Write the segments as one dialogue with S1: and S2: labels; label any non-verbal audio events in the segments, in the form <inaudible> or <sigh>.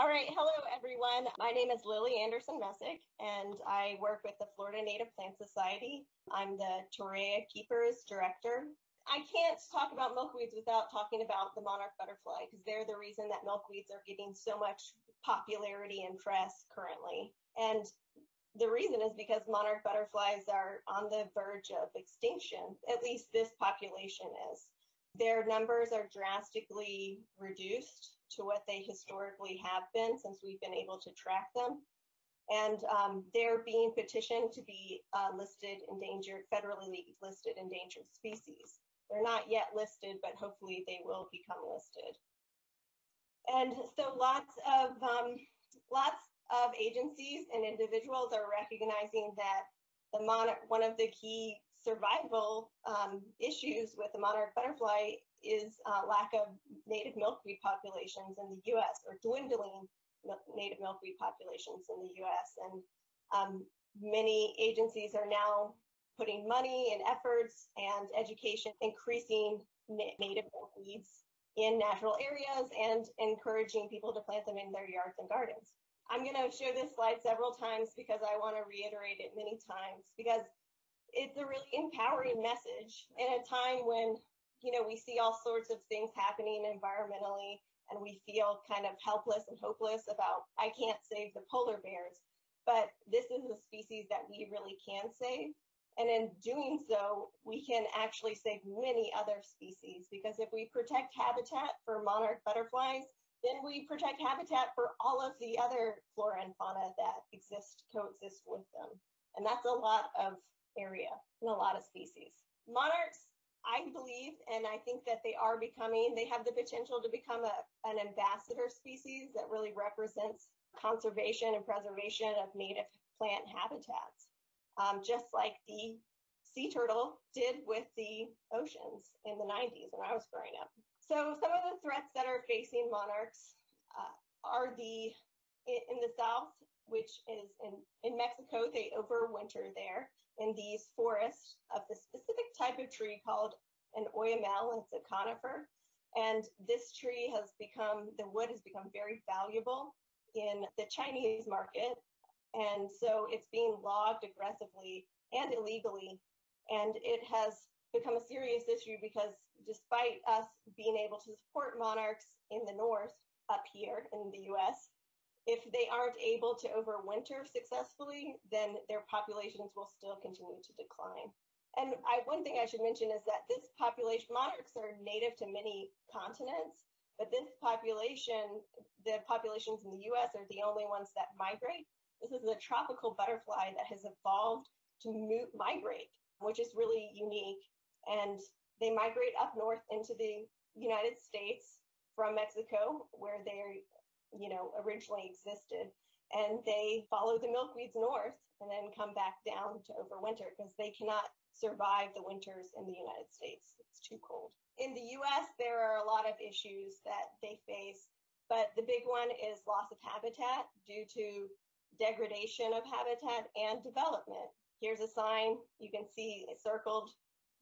S1: All right, hello everyone. My name is Lilly Anderson-Messec, and I work with the Florida Native Plant Society. I'm the TorreyaKeepers Director. I can't talk about milkweeds without talking about the monarch butterfly because they're the reason that milkweeds are getting so much popularity and press currently. And the reason is because monarch butterflies are on the verge of extinction, at least this population is. Their numbers are drastically reduced to what they historically have been since we've been able to track them. And um, they're being petitioned to be uh, listed endangered, federally listed endangered species. They're not yet listed, but hopefully they will become listed. And so lots of um, lots of agencies and individuals are recognizing that the monarch, one of the key survival um, issues with the monarch butterfly is uh, lack of native milkweed populations in the U.S. or dwindling native milkweed populations in the U.S. And um, many agencies are now putting money and efforts and education increasing native milkweeds in natural areas and encouraging people to plant them in their yards and gardens. I'm going to show this slide several times because I want to reiterate it many times because it's a really empowering message in a time when you know we see all sorts of things happening environmentally and we feel kind of helpless and hopeless about I can't save the polar bears. But this is a species that we really can save. And in doing so we can actually save many other species because if we protect habitat for monarch butterflies then we protect habitat for all of the other flora and fauna that exist coexist with them. And that's a lot of area and a lot of species. Monarchs, I believe, and I think that they are becoming, they have the potential to become a, an ambassador species that really represents conservation and preservation of native plant habitats, um, just like the sea turtle did with the oceans in the 90s when I was growing up. So some of the threats that are facing monarchs uh, are the, in the south, which is in, Mexico, they overwinter there in these forests of the specific type of tree called an oyamel. It's a conifer. And this tree has become, the wood has become very valuable in the Chinese market. And so it's being logged aggressively and illegally. And it has become a serious issue because despite us being able to support monarchs in the north up here in the US, if they aren't able to overwinter successfully, then their populations will still continue to decline. And I, one thing I should mention is that this population, monarchs are native to many continents, but this population, the populations in the US are the only ones that migrate. This is a tropical butterfly that has evolved to migrate, which is really unique. And they migrate up north into the United States from Mexico, where they you know, originally existed. And they follow the milkweeds north and then come back down to overwinter because they cannot survive the winters in the United States. It's too cold. In the US, there are a lot of issues that they face, but the big one is loss of habitat due to degradation of habitat and development. Here's a sign you can see circled.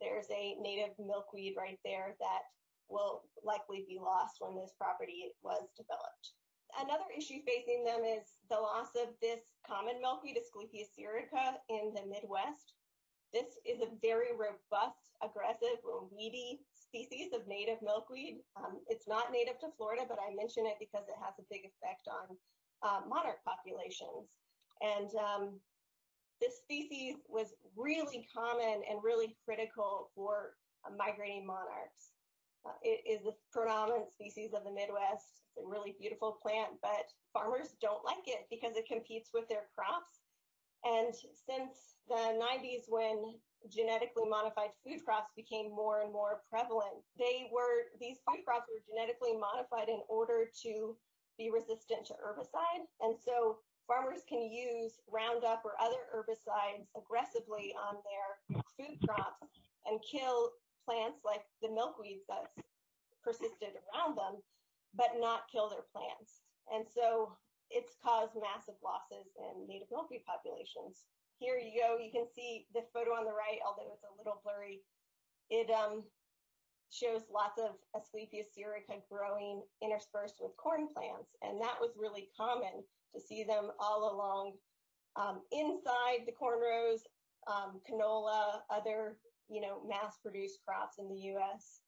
S1: There's a native milkweed right there that will likely be lost when this property was developed. Another issue facing them is the loss of this common milkweed, Asclepias syriaca, in the Midwest. This is a very robust, aggressive, weedy species of native milkweed. Um, it's not native to Florida, but I mention it because it has a big effect on uh, monarch populations. And um, this species was really common and really critical for uh, migrating monarchs. It is the predominant species of the Midwest. It's a really beautiful plant, but farmers don't like it because it competes with their crops. And since the 90s, when genetically modified food crops became more and more prevalent, they were these food crops were genetically modified in order to be resistant to herbicide. And so farmers can use Roundup or other herbicides aggressively on their food crops and kill plants like the milkweeds that's persisted around them, but not kill their plants. And so it's caused massive losses in native milkweed populations. Here you go, you can see the photo on the right, although it's a little blurry. It um shows lots of Asclepias syriaca growing interspersed with corn plants. And that was really common to see them all along um, inside the corn rows, um, canola, other, you know, mass produced crops in the US.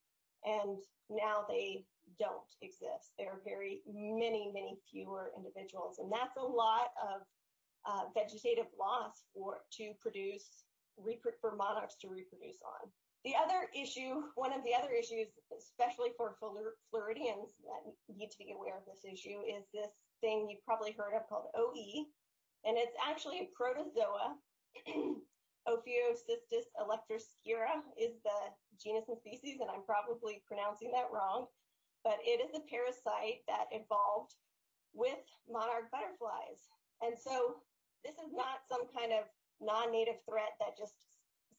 S1: And now they don't exist. There are very many, many fewer individuals. And that's a lot of uh, vegetative loss for to produce for monarchs to reproduce on. The other issue, one of the other issues, especially for Floridians that need to be aware of this issue, is this thing you've probably heard of called OE, and it's actually a protozoa. <clears throat> Ophryocystis elektroscirrha is the genus and species, and I'm probably pronouncing that wrong, but it is a parasite that evolved with monarch butterflies. And so this is not some kind of non-native threat that just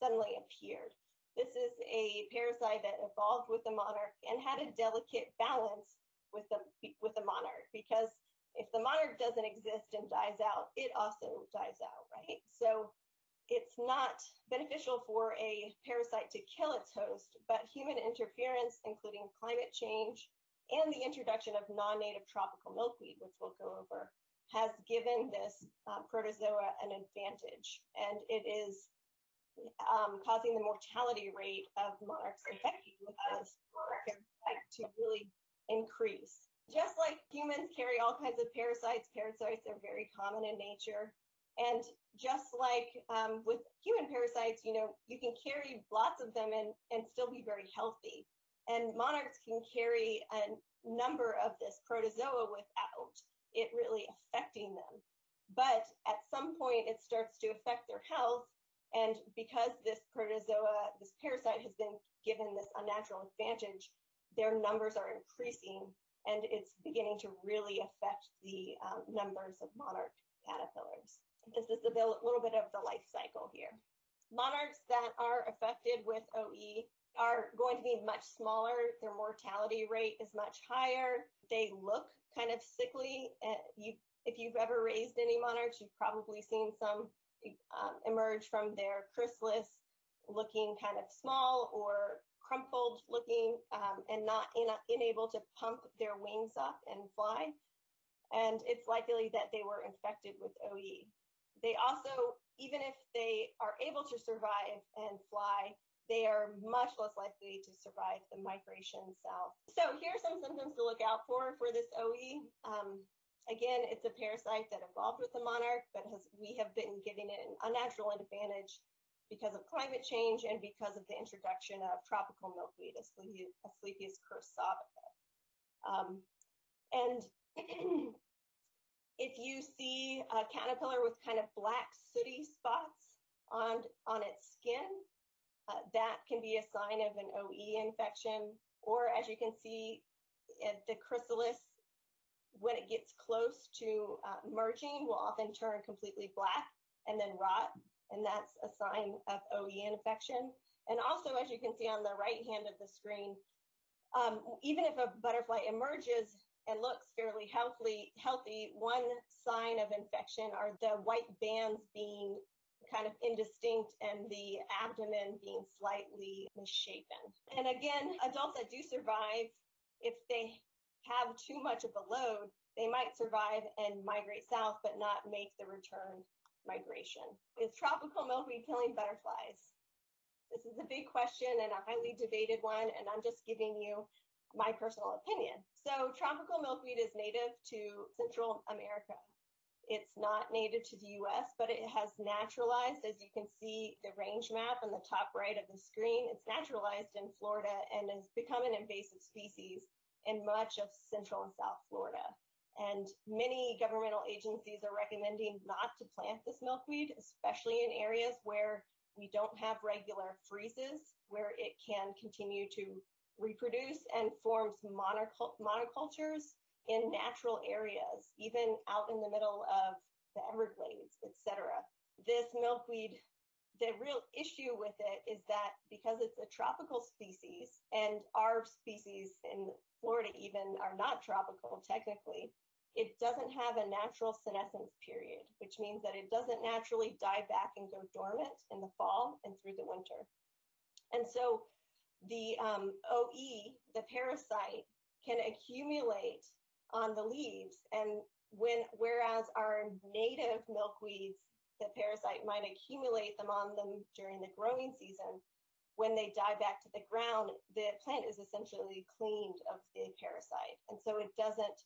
S1: suddenly appeared. This is a parasite that evolved with the monarch and had a delicate balance with the with the monarch because if the monarch doesn't exist and dies out, it also dies out, right? So it's not beneficial for a parasite to kill its host, but human interference, including climate change and the introduction of non-native tropical milkweed, which we'll go over, has given this um, protozoa an advantage, and it is um, causing the mortality rate of monarchs infected with this parasite to really increase. Just like humans carry all kinds of parasites, parasites are very common in nature. And just like um, with human parasites, you know, you can carry lots of them and, and still be very healthy. And monarchs can carry a number of this protozoa without it really affecting them. But at some point, it starts to affect their health and because this protozoa, this parasite has been given this unnatural advantage, their numbers are increasing and it's beginning to really affect the um, numbers of monarch caterpillars. This is a little bit of the life cycle here. Monarchs that are affected with OE are going to be much smaller. Their mortality rate is much higher. They look kind of sickly. Uh, you, if you've ever raised any monarchs, you've probably seen some um, emerge from their chrysalis looking kind of small or crumpled looking um, and not in, unable to pump their wings up and fly. And it's likely that they were infected with OE. They also, even if they are able to survive and fly, they are much less likely to survive the migration south. So here are some symptoms to look out for for this OE. Um, Again, it's a parasite that evolved with the monarch, but has, we have been giving it an unnatural advantage because of climate change and because of the introduction of tropical milkweed, Asclepias curassavica. Um, and <clears throat> if you see a caterpillar with kind of black sooty spots on, on its skin, uh, that can be a sign of an OE infection. Or as you can see, the chrysalis when it gets close to uh, merging, will often turn completely black and then rot. And that's a sign of OE infection. And also, as you can see on the right hand of the screen, um, even if a butterfly emerges and looks fairly healthy, healthy, one sign of infection are the white bands being kind of indistinct and the abdomen being slightly misshapen. And again, adults that do survive, if they have too much of a load, they might survive and migrate south, but not make the return migration. Is tropical milkweed killing butterflies? This is a big question and a highly debated one, and I'm just giving you my personal opinion. So, tropical milkweed is native to Central America. It's not native to the US, but it has naturalized, as you can see the range map on the top right of the screen. It's naturalized in Florida and has become an invasive species in much of Central and South Florida. And many governmental agencies are recommending not to plant this milkweed, especially in areas where we don't have regular freezes, where it can continue to reproduce and forms monocul- monocultures in natural areas, even out in the middle of the Everglades, etc. This milkweed the real issue with it is that because it's a tropical species and our species in Florida even are not tropical technically, it doesn't have a natural senescence period, which means that it doesn't naturally die back and go dormant in the fall and through the winter. And so the um, OE, the parasite, can accumulate on the leaves. And when whereas our native milkweeds, the parasite might accumulate them on them during the growing season. When they die back to the ground, the plant is essentially cleaned of the parasite, and so it doesn't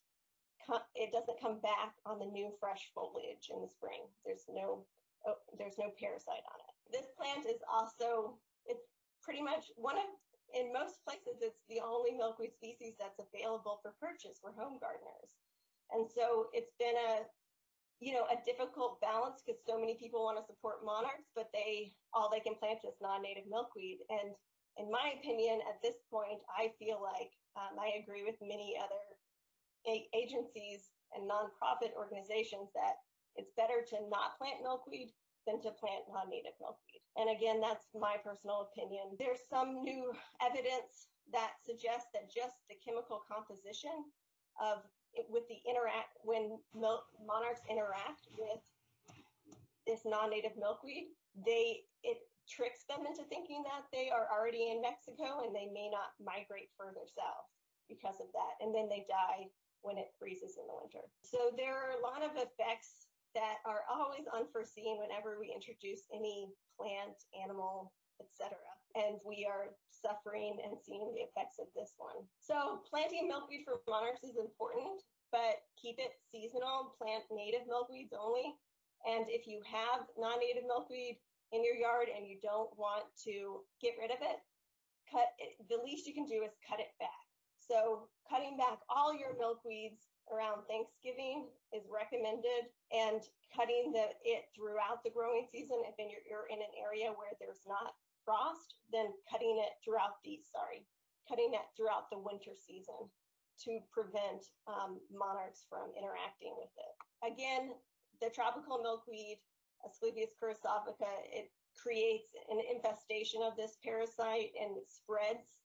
S1: it doesn't come back on the new fresh foliage in the spring. There's no oh, there's no parasite on it. This plant is also it's pretty much one of in most places, it's the only milkweed species that's available for purchase for home gardeners. And so it's been a, you know, a difficult balance because so many people want to support monarchs, but they all they can plant is non-native milkweed. And in my opinion, at this point, I feel like um, I agree with many other agencies and nonprofit organizations that it's better to not plant milkweed than to plant non-native milkweed. And again, that's my personal opinion. There's some new evidence that suggests that just the chemical composition of with the interact when milk monarchs interact with this non-native milkweed, they it tricks them into thinking that they are already in Mexico and they may not migrate further south because of that. And then they die when it freezes in the winter. So there are a lot of effects that are always unforeseen whenever we introduce any plant, animal, etc. And we are suffering and seeing the effects of this one. So planting milkweed for monarchs is important, but keep it seasonal, plant native milkweeds only. And if you have non-native milkweed in your yard and you don't want to get rid of it, cut it, the least you can do is cut it back. So cutting back all your milkweeds around Thanksgiving is recommended and cutting the, it throughout the growing season. If in you're, in an area where there's not frost, then cutting it throughout the, sorry, cutting it throughout the winter season to prevent um, monarchs from interacting with it. Again, the tropical milkweed, Asclepias curassavica, it creates an infestation of this parasite and spreads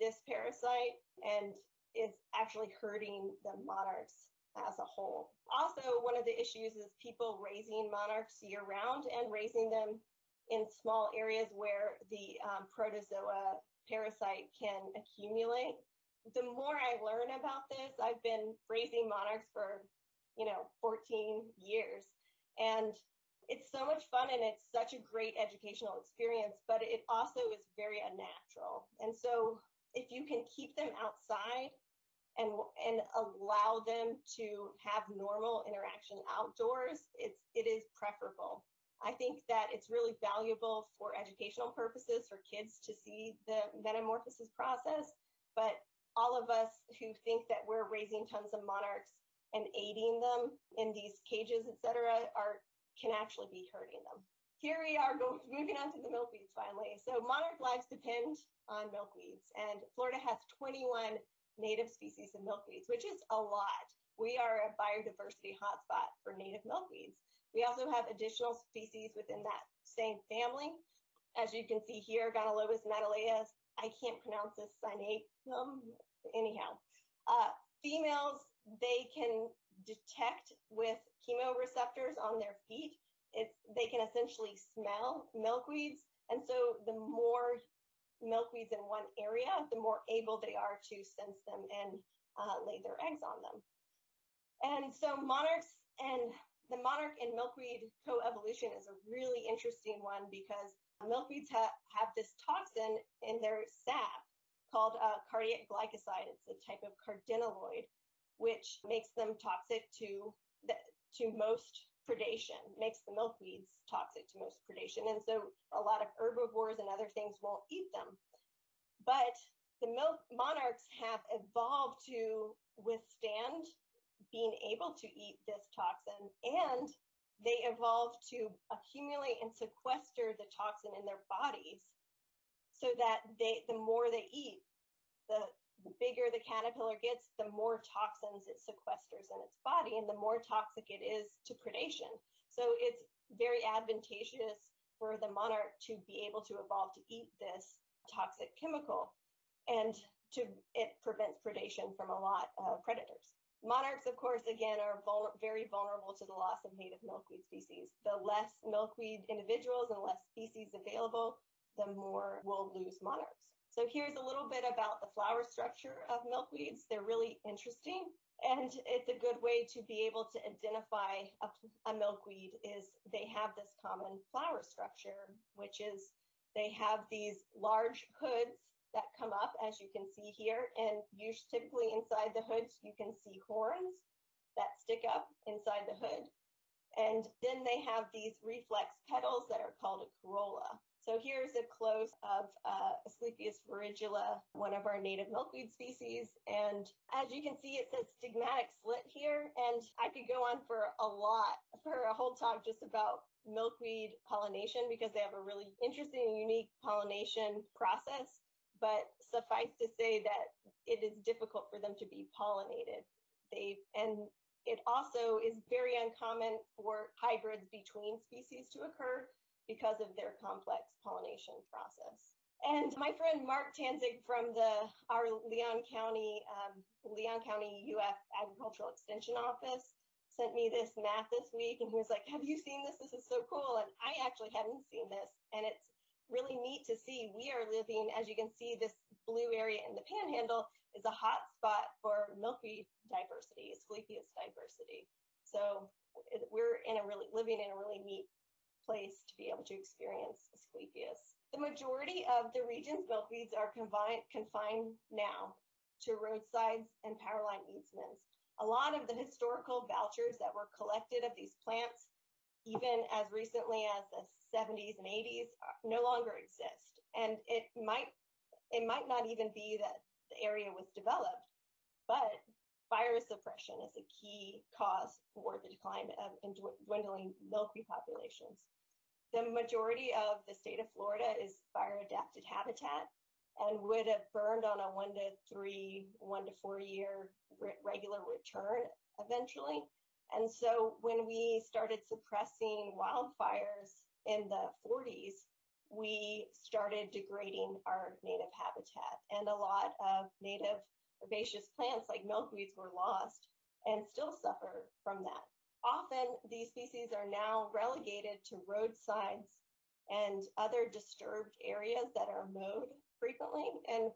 S1: this parasite. And is actually hurting the monarchs as a whole. Also, one of the issues is people raising monarchs year round and raising them in small areas where the um, protozoa parasite can accumulate. The more I learn about this, I've been raising monarchs for, you know, 14 years. And it's so much fun and it's such a great educational experience, but it also is very unnatural. And so if you can keep them outside and and allow them to have normal interaction outdoors, it's it is preferable. I think that it's really valuable for educational purposes for kids to see the metamorphosis process, but all of us who think that we're raising tons of monarchs and aiding them in these cages, et cetera, are can actually be hurting them here we are going moving on to the milkweeds finally. So monarch lives depend on milkweeds, and Florida has 21 native species of milkweeds, which is a lot. We are a biodiversity hotspot for native milkweeds. We also have additional species within that same family. As you can see here, Gonolobus nataleus. I can't pronounce this. Anyhow, uh, females, they can detect with chemoreceptors on their feet it's they can essentially smell milkweeds, and so the more milkweeds in one area, the more able they are to sense them and uh, lay their eggs on them. And so monarchs and the monarch and milkweed coevolution is a really interesting one because milkweeds ha- have this toxin in their sap called uh, cardiac glycoside. It's a type of cardenolide, which makes them toxic to the, to most predation, makes the milkweeds toxic to most predation. And so a lot of herbivores and other things won't eat them. But the milk monarchs have evolved to withstand being able to eat this toxin and they evolved to accumulate and sequester the toxin in their bodies so that they the more they eat the the bigger the caterpillar gets, the more toxins it sequesters in its body and the more toxic it is to predation. So it's very advantageous for the monarch to be able to evolve to eat this toxic chemical and to it prevents predation from a lot of predators. Monarchs, of course, again, are very vulnerable to the loss of native milkweed species. The less milkweed individuals and less species available, the more we'll lose monarchs. So here's a little bit about the flower structure of milkweeds. They're really interesting. And it's a good way to be able to identify a, a, milkweed is they have this common flower structure, which is they have these large hoods that come up, as you can see here. And usually, typically inside the hoods, you can see horns that stick up inside the hood. And then they have these reflex petals that are called a corolla. So here's a close of uh, Asclepias ferigula, one of our native milkweed species. And as you can see, it says stigmatic slit here. And I could go on for a lot, for a whole talk just about milkweed pollination because they have a really interesting and unique pollination process. But suffice to say that it is difficult for them to be pollinated. They and it also is very uncommon for hybrids between species to occur because of their complex pollination process. And my friend Mark Tanzig from the our Leon County um, Leon County UF Agricultural Extension Office sent me this map this week, and he was like, "Have you seen this? This is so cool!" And I actually hadn't seen this, and it's really neat to see. We are living, as you can see, this blue area in the Panhandle is a hot spot for milkweed diversity, Asclepias diversity. So we're in a really living in a really neat place to be able to experience Asclepias. The majority of the region's milkweeds are confined, confined now to roadsides and powerline easements. A lot of the historical vouchers that were collected of these plants, even as recently as the 70s and 80s, uh, no longer exist. And it might it might not even be that the area was developed, but fire suppression is a key cause for the decline of dwindling milkweed populations. The majority of the state of Florida is fire adapted habitat and would have burned on a one to three, one to four year regular return eventually. And so when we started suppressing wildfires in the 40s, we started degrading our native habitat. And a lot of native herbaceous plants like milkweeds were lost and still suffer from that. Often these species are now relegated to roadsides and other disturbed areas that are mowed frequently. And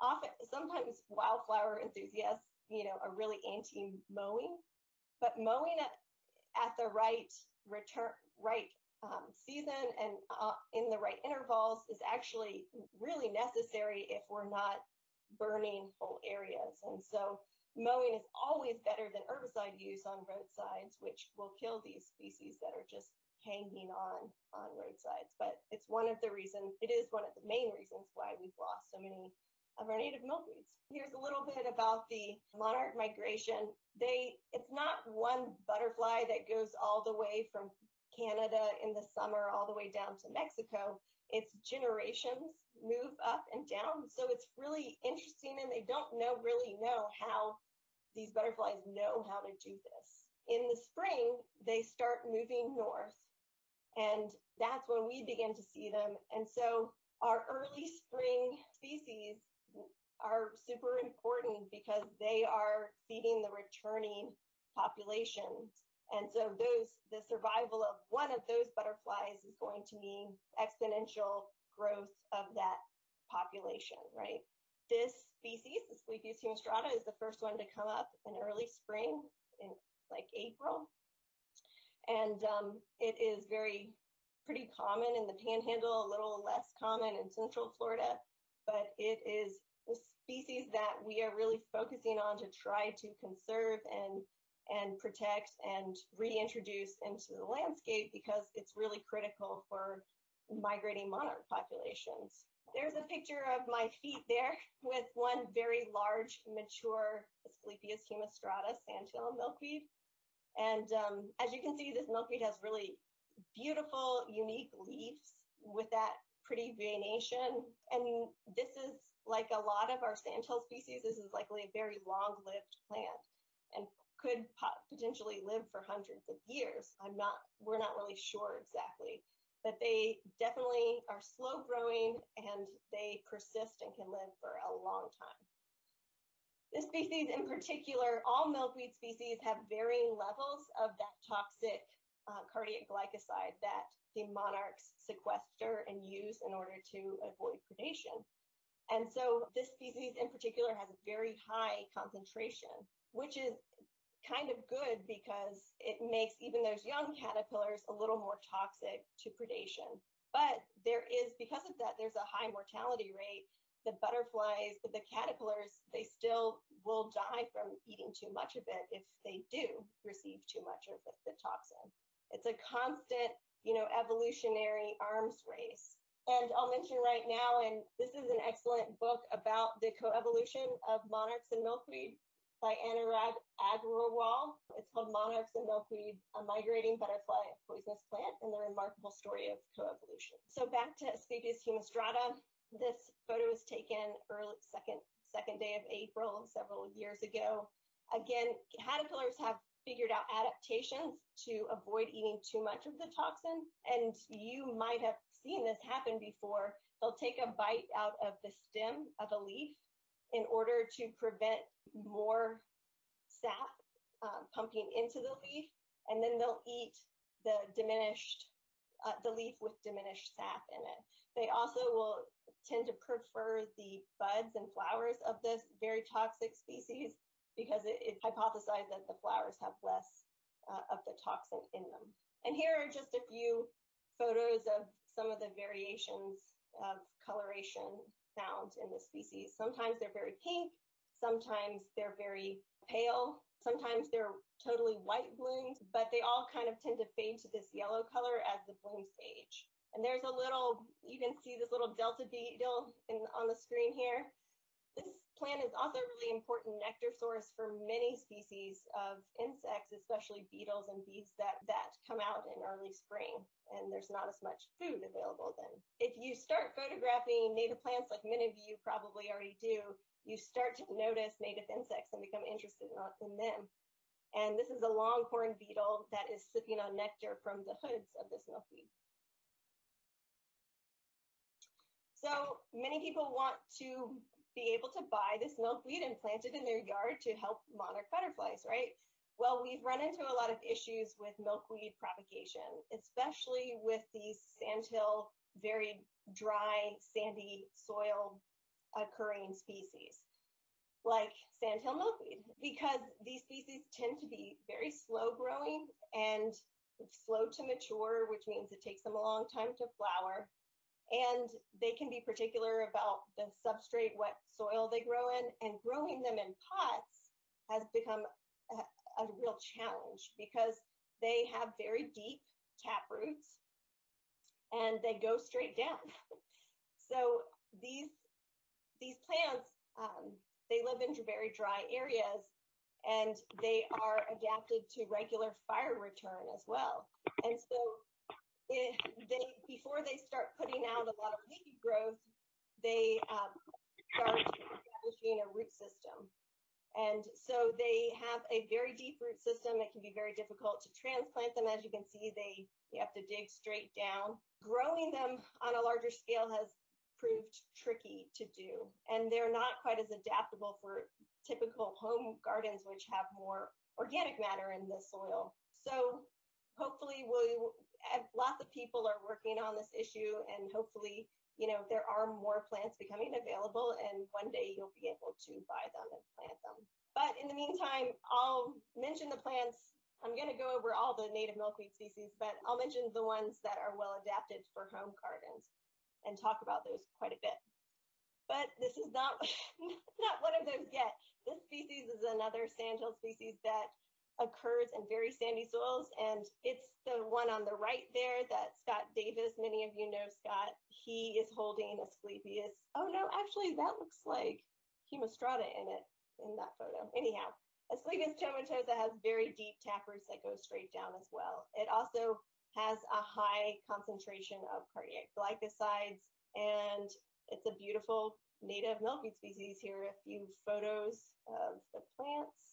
S1: often, sometimes wildflower enthusiasts, you know, are really anti-mowing, but mowing at, at the right return, right um, season and uh, in the right intervals is actually really necessary if we're not burning whole areas. And so mowing is always better than herbicide use on roadsides, which will kill these species that are just hanging on on roadsides. But it's one of the reasons, it is one of the main reasons why we've lost so many of our native milkweeds. Here's a little bit about the monarch migration. They, it's not one butterfly that goes all the way from Canada in the summer all the way down to Mexico. It's generations move up and down. So it's really interesting and they don't know really know how these butterflies know how to do this. In the spring, they start moving north and that's when we begin to see them. And so our early spring species are super important because they are feeding the returning populations. And so those the survival of one of those butterflies is going to mean exponential growth of that population, right? This species, the Asclepias humistrata, is the first one to come up in early spring, in like April. And um, it is very pretty common in the panhandle, a little less common in central Florida, but it is a species that we are really focusing on to try to conserve and and protect and reintroduce into the landscape because it's really critical for migrating monarch populations. There's a picture of my feet there with one very large, mature Asclepias humistrata sandhill milkweed. And um, as you can see, this milkweed has really beautiful, unique leaves with that pretty veination. And this is like a lot of our sandhill species, this is likely a very long-lived plant and could potentially live for hundreds of years. I'm not, we're not really sure exactly but they definitely are slow growing and they persist and can live for a long time. This species in particular, all milkweed species have varying levels of that toxic uh, cardiac glycoside that the monarchs sequester and use in order to avoid predation. And so this species in particular has a very high concentration, which is kind of good because it makes even those young caterpillars a little more toxic to predation. But there is, because of that, there's a high mortality rate. The butterflies, the caterpillars, they still will die from eating too much of it if they do receive too much of the, the toxin. It's a constant, you know, evolutionary arms race. And I'll mention right now, and this is an excellent book about the coevolution of monarchs and milkweed by Anurag Agrawal. It's called Monarchs and Milkweed, a migrating butterfly a poisonous plant and the remarkable story of coevolution. So back to Asclepias humistrata. This photo was taken early second second day of April several years ago. Again, caterpillars have figured out adaptations to avoid eating too much of the toxin. And you might have seen this happen before. They'll take a bite out of the stem of a leaf in order to prevent more sap uh, pumping into the leaf, and then they'll eat the diminished, uh, the leaf with diminished sap in it. They also will tend to prefer the buds and flowers of this very toxic species because it, it's hypothesized that the flowers have less uh, of the toxin in them. And here are just a few photos of some of the variations of coloration found in this species. Sometimes they're very pink, sometimes they're very pale, sometimes they're totally white blooms, but they all kind of tend to fade to this yellow color as the blooms age. And there's a little, you can see this little delta beetle in, on the screen here. This plant is also a really important nectar source for many species of insects, especially beetles and bees that, that come out in early spring and there's not as much food available then. If you start photographing native plants like many of you probably already do, you start to notice native insects and become interested in them. And this is a longhorn beetle that is sipping on nectar from the hoods of this milkweed. So many people want to be able to buy this milkweed and plant it in their yard to help monarch butterflies, right? Well, we've run into a lot of issues with milkweed propagation, especially with these sandhill, very dry, sandy soil occurring species like sandhill milkweed because these species tend to be very slow growing and slow to mature, which means it takes them a long time to flower. And they can be particular about the substrate, what soil they grow in, and growing them in pots has become a, a real challenge because they have very deep tap roots and they go straight down. <laughs> so these these plants um, they live in very dry areas and they are adapted to regular fire return as well. And so before they start putting out a lot of leafy growth, they um, start establishing a root system. And so they have a very deep root system. It can be very difficult to transplant them. As you can see, they you have to dig straight down. Growing them on a larger scale has proved tricky to do. And they're not quite as adaptable for typical home gardens, which have more organic matter in the soil. So hopefully we'll, lots of people are working on this issue and hopefully, you know, there are more plants becoming available and one day you'll be able to buy them and plant them. But in the meantime, I'll mention the plants. I'm going to go over all the native milkweed species, but I'll mention the ones that are well adapted for home gardens and talk about those quite a bit. But this is not, <laughs> not one of those yet. This species is another sandhill species that occurs in very sandy soils, and it's the one on the right there that Scott Davis, many of you know Scott, he is holding Asclepias. Oh no, actually that looks like Humistrata in it, in that photo. Anyhow, Asclepias tomentosa has very deep taproots that go straight down as well. It also has a high concentration of cardiac glycosides, and it's a beautiful native milkweed species. Here a few photos of the plants.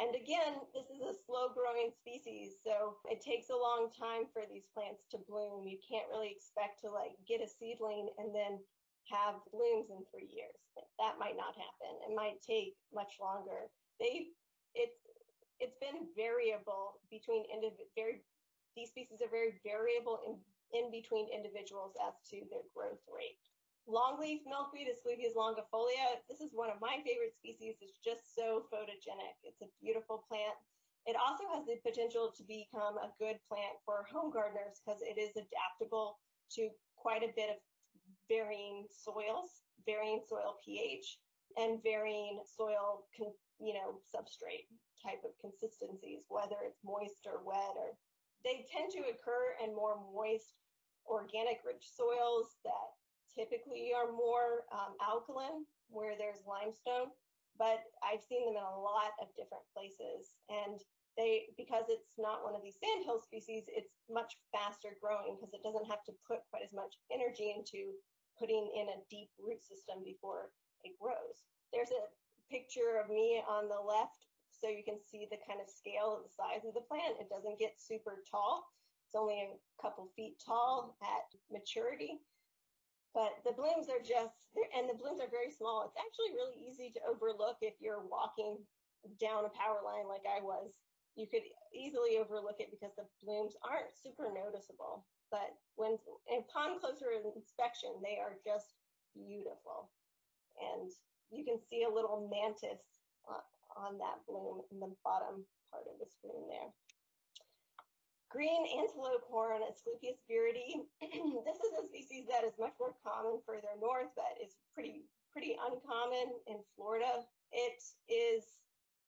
S1: And again, this is a slow growing species, so it takes a long time for these plants to bloom. You can't really expect to like get a seedling and then have blooms in three years. That might not happen. It might take much longer. They, it's, it's been variable between indiv- very these species are very variable in, in between individuals as to their growth rate. Longleaf milkweed, Asclepias longifolia. This is one of my favorite species. It's just so photogenic. It's a beautiful plant. It also has the potential to become a good plant for home gardeners because it is adaptable to quite a bit of varying soils, varying soil pH, and varying soil, you know, substrate type of consistencies, whether it's moist or wet, or they tend to occur in more moist, organic rich soils that typically are more um, alkaline, where there's limestone but I've seen them in a lot of different places. And they, because it's not one of these sandhill species, it's much faster growing because it doesn't have to put quite as much energy into putting in a deep root system before it grows. There's a picture of me on the left so you can see the kind of scale of the size of the plant. It doesn't get super tall. It's only a couple feet tall at maturity but the blooms are just and the blooms are very small. It's actually really easy to overlook if you're walking down a power line like i was. You could easily overlook it because the blooms aren't super noticeable. But when upon closer inspection they are just beautiful. And you can see a little mantis uh, on that bloom in the bottom part of the screen there Green antelope horn, Asclepias <clears throat> viridis. this is a species that is much more common further north, but is pretty pretty uncommon in Florida. It is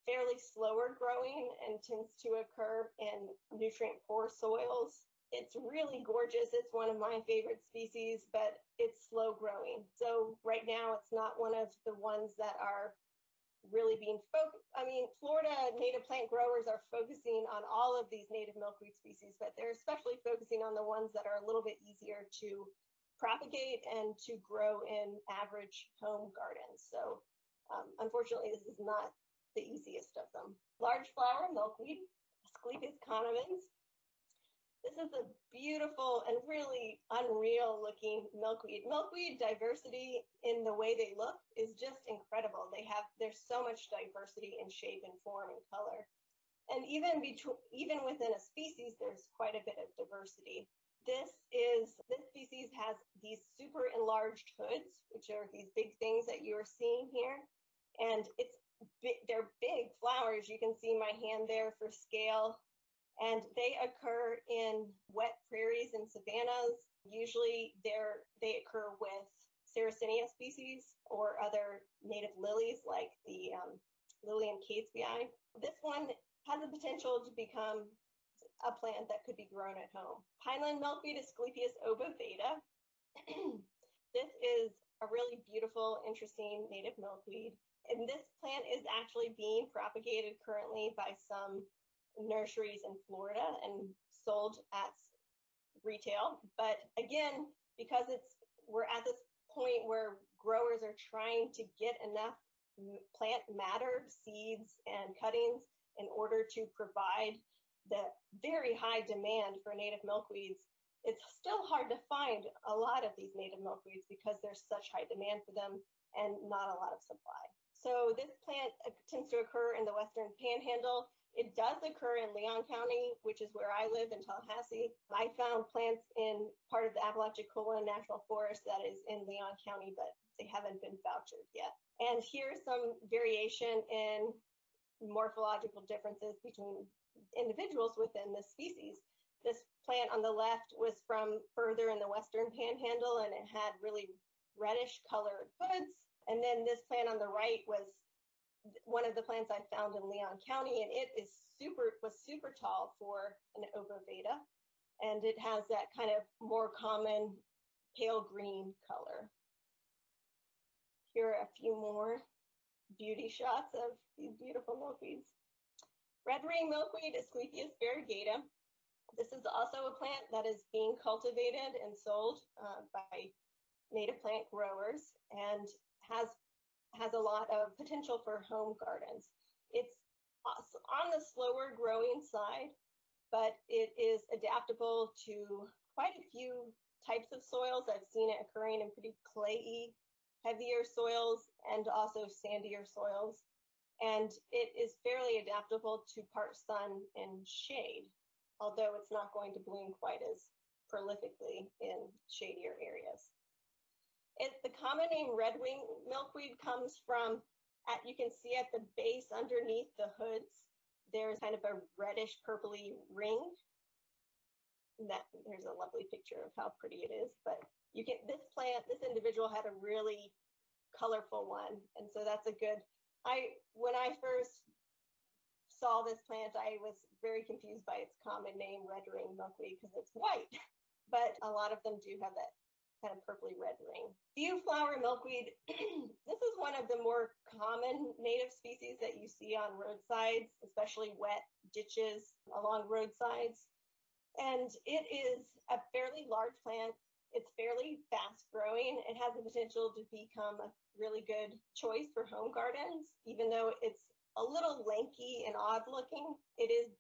S1: fairly slower growing and tends to occur in nutrient poor soils. It's really gorgeous. It's one of my favorite species, but it's slow growing. So right now it's not one of the ones that are really being focused. I mean, Florida native plant growers are focusing on all of these native milkweed species, but they're especially focusing on the ones that are a little bit easier to propagate and to grow in average home gardens. So um, unfortunately, this is not the easiest of them. Large flower milkweed, Asclepias connivens, this is a beautiful and really unreal looking milkweed. Milkweed diversity in the way they look is just incredible. They have there's so much diversity in shape and form and color. And even between even within a species there's quite a bit of diversity. This is this species has these super enlarged hoods, which are these big things that you are seeing here. And it's they're big flowers. You can see my hand there for scale and they occur in wet prairies and savannas. Usually they occur with Sarracenia species or other native lilies like the um, Lilium catesbaei. This one has the potential to become a plant that could be grown at home. Pineland milkweed Asclepias obovata. <clears throat> this is a really beautiful, interesting native milkweed. And this plant is actually being propagated currently by some nurseries in Florida and sold at retail. But again, because it's we're at this point where growers are trying to get enough plant matter, seeds, and cuttings in order to provide the very high demand for native milkweeds, it's still hard to find a lot of these native milkweeds because there's such high demand for them and not a lot of supply. So this plant tends to occur in the western panhandle it does occur in Leon County, which is where I live in Tallahassee. I found plants in part of the Apalachicola National Forest that is in Leon County, but they haven't been vouchered yet. And here's some variation in morphological differences between individuals within the species. This plant on the left was from further in the western panhandle and it had really reddish colored hoods. And then this plant on the right was one of the plants I found in Leon County, and it is super was super tall for an obovata, and it has that kind of more common pale green color. Here are a few more beauty shots of these beautiful milkweeds. Red ring milkweed, Asclepias variegata. This is also a plant that is being cultivated and sold uh, by native plant growers and has has a lot of potential for home gardens. It's on the slower growing side, but it is adaptable to quite a few types of soils. I've seen it occurring in pretty clayey, heavier soils and also sandier soils. And it is fairly adaptable to part sun and shade, although it's not going to bloom quite as prolifically in shadier areas. It, the common name red ring milkweed comes from, at, you can see at the base underneath the hoods, there's kind of a reddish purpley ring. That there's a lovely picture of how pretty it is, but you can this plant, this individual had a really colorful one, and so that's a good. I when I first saw this plant, I was very confused by its common name, red ring milkweed, because it's white, <laughs> but a lot of them do have that kind of purpley red ring. Few flower milkweed, <clears throat> this is one of the more common native species that you see on roadsides, especially wet ditches along roadsides. And it is a fairly large plant. It's fairly fast growing. It has the potential to become a really good choice for home gardens, even though it's a little lanky and odd looking. It is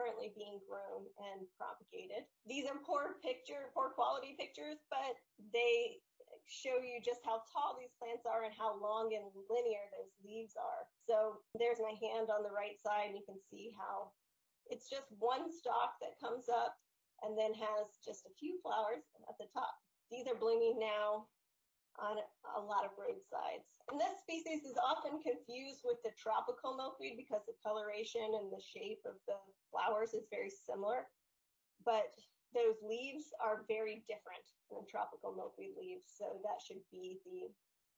S1: currently being grown and propagated. These are poor picture, poor quality pictures, but they show you just how tall these plants are and how long and linear those leaves are. So there's my hand on the right side, and you can see how it's just one stalk that comes up and then has just a few flowers at the top. These are blooming now on a lot of roadsides. And this species is often confused with the tropical milkweed because the coloration and the shape of the flowers is very similar. But those leaves are very different than tropical milkweed leaves. So that should be the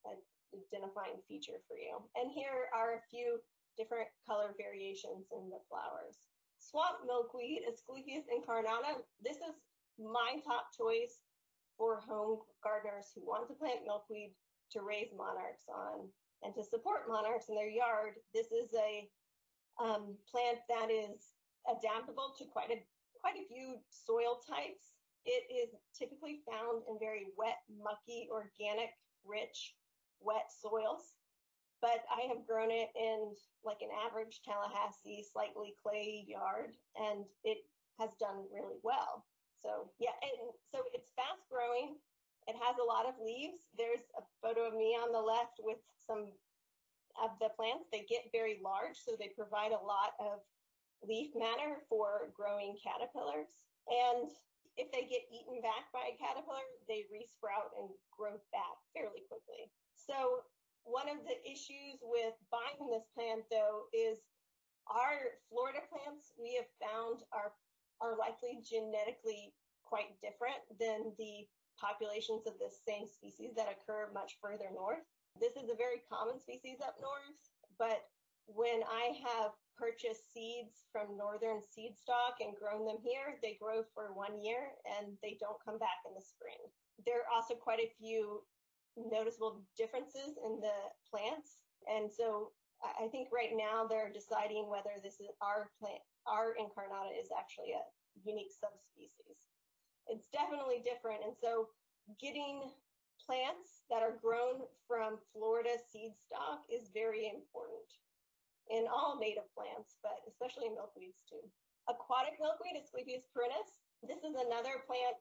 S1: uh, identifying feature for you. And here are a few different color variations in the flowers. Swamp milkweed, Asclepias incarnata, this is my top choice for home gardeners who want to plant milkweed to raise monarchs on and to support monarchs in their yard. This is a um, plant that is adaptable to quite a quite a few soil types. It is typically found in very wet, mucky, organic, rich, wet soils. But I have grown it in like an average Tallahassee, slightly clay yard, and it has done really well. So yeah, and so it's fast growing. It has a lot of leaves. There's a photo of me on the left with some of the plants. They get very large, so they provide a lot of leaf matter for growing caterpillars. And if they get eaten back by a caterpillar, they resprout and grow back fairly quickly. So one of the issues with buying this plant though is our Florida plants we have found are are likely genetically quite different than the populations of the same species that occur much further north. This is a very common species up north, but when I have purchased seeds from northern seed stock and grown them here, they grow for one year and they don't come back in the spring. There are also quite a few noticeable differences in the plants. And so I think right now they're deciding whether this is our plant our incarnata is actually a unique subspecies. It's definitely different. And so getting plants that are grown from Florida seed stock is very important in all native plants, but especially milkweeds too. Aquatic milkweed, Asclepias perennis. This is another plant.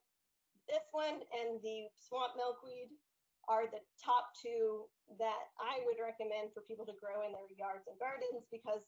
S1: This one and the swamp milkweed are the top two that I would recommend for people to grow in their yards and gardens because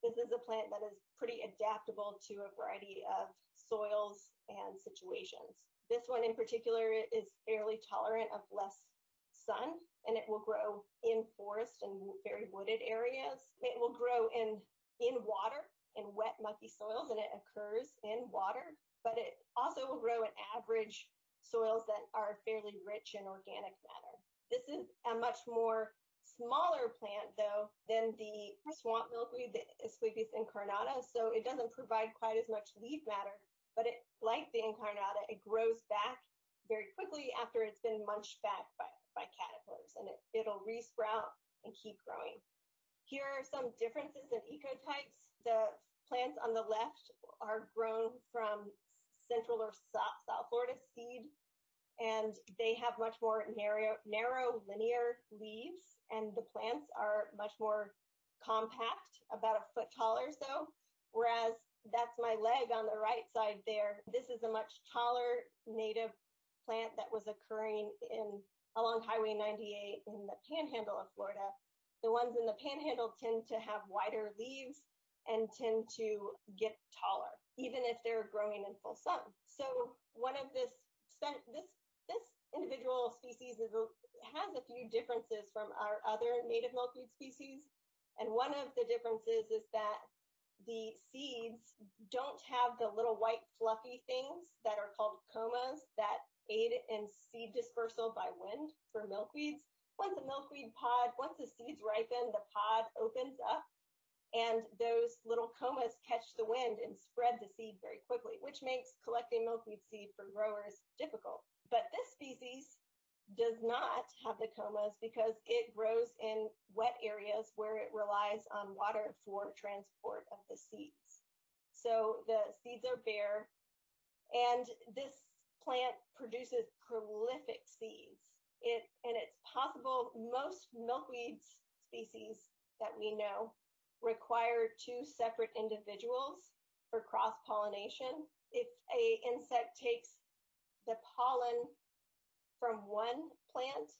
S1: this is a plant that is pretty adaptable to a variety of soils and situations. This one in particular is fairly tolerant of less sun and it will grow in forest and very wooded areas. It will grow in, in water, in wet, mucky soils, and it occurs in water, but it also will grow in average soils that are fairly rich in organic matter. This is a much more smaller plant though than the swamp milkweed, the Asclepias incarnata. So it doesn't provide quite as much leaf matter, but it, like the incarnata, it grows back very quickly after it's been munched back by, by caterpillars and it, it'll resprout and keep growing. Here are some differences in ecotypes. The plants on the left are grown from central or south, south Florida seed and they have much more narrow, narrow linear leaves, and the plants are much more compact, about a foot tall or so, whereas that's my leg on the right side there. This is a much taller native plant that was occurring in along Highway 98 in the panhandle of Florida. The ones in the panhandle tend to have wider leaves and tend to get taller, even if they're growing in full sun. So one of this this individual species has a few differences from our other native milkweed species. And one of the differences is that the seeds don't have the little white fluffy things that are called comas that aid in seed dispersal by wind for milkweeds. Once a milkweed pod, once the seeds ripen, the pod opens up and those little comas catch the wind and spread the seed very quickly, which makes collecting milkweed seed for growers difficult. But this species does not have the comas because it grows in wet areas where it relies on water for transport of the seeds. So the seeds are bare, and this plant produces prolific seeds. It and it's possible most milkweed species that we know require two separate individuals for cross pollination. If a insect takes the pollen from one plant,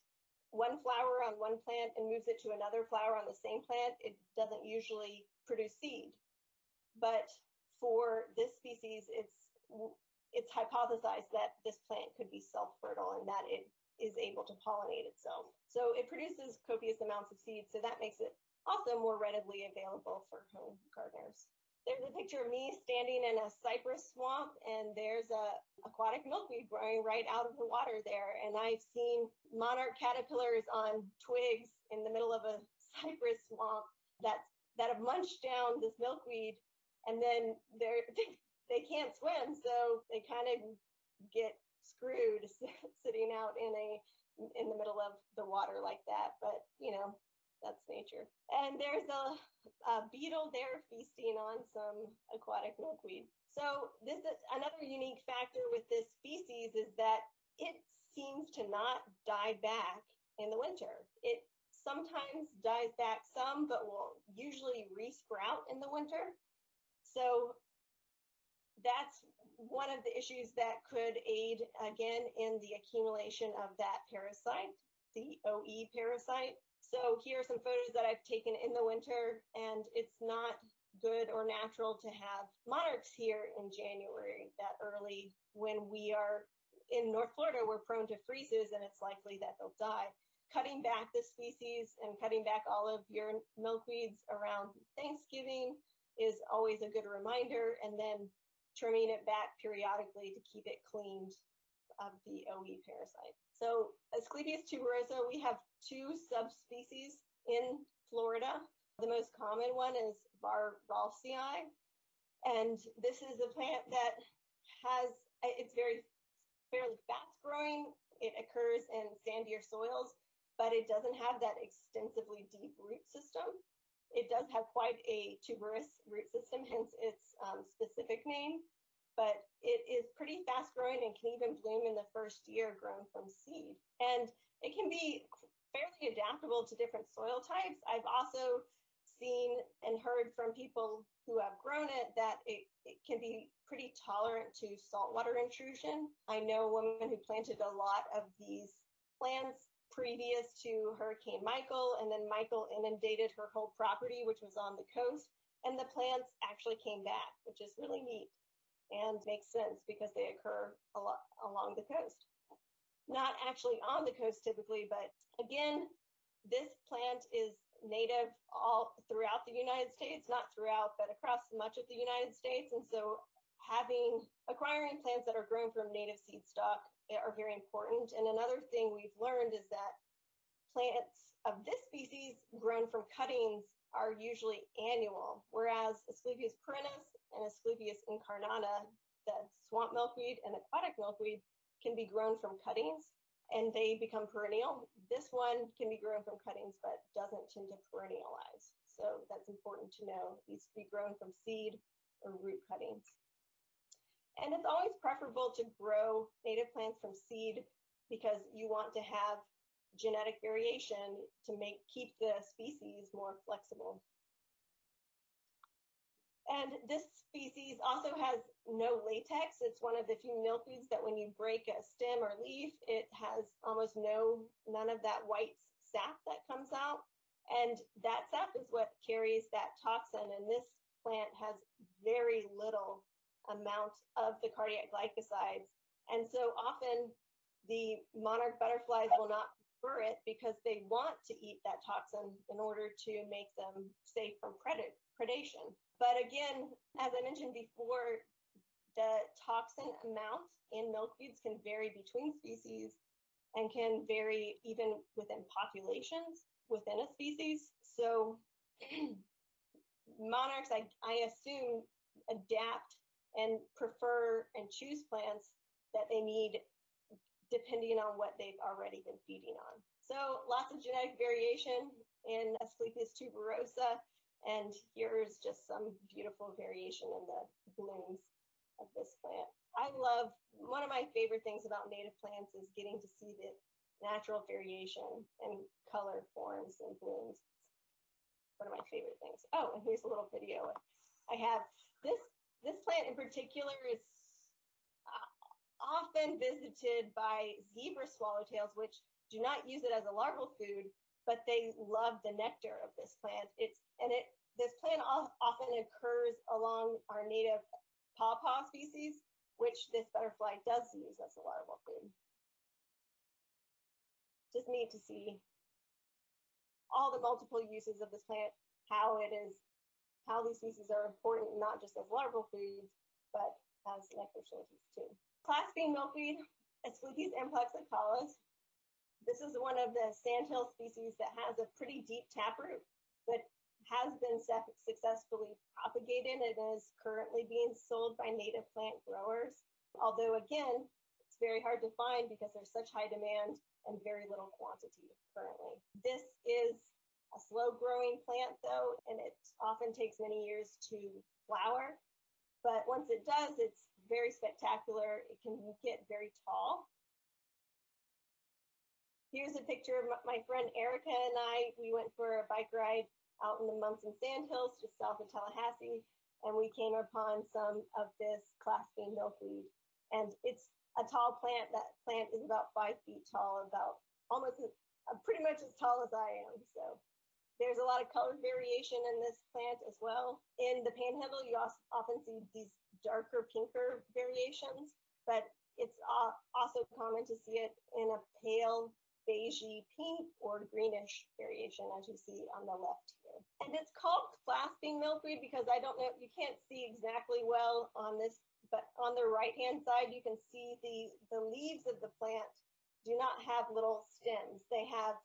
S1: one flower on one plant and moves it to another flower on the same plant, it doesn't usually produce seed. But for this species, it's it's hypothesized that this plant could be self-fertile and that it is able to pollinate itself. So it produces copious amounts of seed, so that makes it also more readily available for home gardeners. There's a picture of me standing in a cypress swamp, and there's a aquatic milkweed growing right out of the water there. And I've seen monarch caterpillars on twigs in the middle of a <laughs> cypress swamp that that have munched down this milkweed, and then they're <laughs> they can't swim, so they kind of get screwed <laughs> sitting out in a in the middle of the water like that. But you know, that's nature. And there's a, a, beetle there feasting on some aquatic milkweed. So this is another unique factor with this species is that it seems to not die back in the winter. It sometimes dies back some, but will usually resprout in the winter. So that's one of the issues that could aid again in the accumulation of that parasite, the OE parasite. So here are some photos that I've taken in the winter, and it's not good or natural to have monarchs here in January that early when we are in North Florida, we're prone to freezes and it's likely that they'll die. Cutting back the species and cutting back all of your milkweeds around Thanksgiving is always a good reminder, and then trimming it back periodically to keep it cleaned of the OE parasite. So Asclepias tuberosa, we have two subspecies in Florida. The most common one is Var rolfsii. And this is a plant that has, it's very fairly fast growing. It occurs in sandier soils, but it doesn't have that extensively deep root system. It does have quite a tuberous root system, hence its um, specific name but it is pretty fast growing and can even bloom in the first year grown from seed. And it can be fairly adaptable to different soil types. I've also seen and heard from people who have grown it that it, it can be pretty tolerant to saltwater intrusion. I know a woman who planted a lot of these plants previous to Hurricane Michael, and then Michael inundated her whole property, which was on the coast, and the plants actually came back, which is really neat and makes sense because they occur along the coast. Not actually on the coast typically, but again, this plant is native all throughout the United States, not throughout, but across much of the United States. And so having acquiring plants that are grown from native seed stock are very important. And another thing we've learned is that plants of this species grown from cuttings are usually annual, whereas Asclepias perennis and Asclepias incarnata, the swamp milkweed and aquatic milkweed, can be grown from cuttings and they become perennial. This one can be grown from cuttings but doesn't tend to perennialize. So that's important to know. It needs to be grown from seed or root cuttings. And it's always preferable to grow native plants from seed because you want to have genetic variation to make keep the species more flexible. And this species also has no latex. It's one of the few milkweeds that when you break a stem or leaf, it has almost no, none of that white sap that comes out. And that sap is what carries that toxin. And this plant has very little amount of the cardiac glycosides. And so often the monarch butterflies will not prefer it because they want to eat that toxin in order to make them safe from pred- predation. But again, as I mentioned before, the toxin amount in milkweeds can vary between species and can vary even within populations within a species. So <clears throat> monarchs, I, I assume, adapt and prefer and choose plants that they need depending on what they've already been feeding on. So lots of genetic variation in Asclepias tuberosa, and here's just some beautiful variation in the blooms of this plant. I love, one of my favorite things about native plants is getting to see the natural variation and color forms and blooms. One of my favorite things. Oh, and here's a little video. I have this, this plant in particular is uh, often visited by zebra swallowtails, which do not use it as a larval food, but they love the nectar of this plant. It's and it this plant often occurs along our native pawpaw species, which this butterfly does use as a larval food. Just neat to see all the multiple uses of this plant, how it is, how these species are important not just as larval foods, but as sources too. Clasping milkweed, Asclepias amplexicaulis. This is one of the sandhill species that has a pretty deep taproot, but has been successfully propagated and is currently being sold by native plant growers. Although again, it's very hard to find because there's such high demand and very little quantity currently. This is a slow growing plant though, and it often takes many years to flower. But once it does, it's very spectacular. It can get very tall. Here's a picture of my friend Erica and I. We went for a bike ride out in the Munson Sandhills just south of Tallahassee, and we came upon some of this clasping milkweed. And it's a tall plant. That plant is about five feet tall, about almost uh, pretty much as tall as I am. So there's a lot of color variation in this plant as well. In the panhandle, you often see these darker, pinker variations, but it's also common to see it in a pale beigey pink or greenish variation as you see on the left here. And it's called clasping milkweed because I don't know, you can't see exactly well on this, but on the right hand side, you can see the, the leaves of the plant do not have little stems. They have,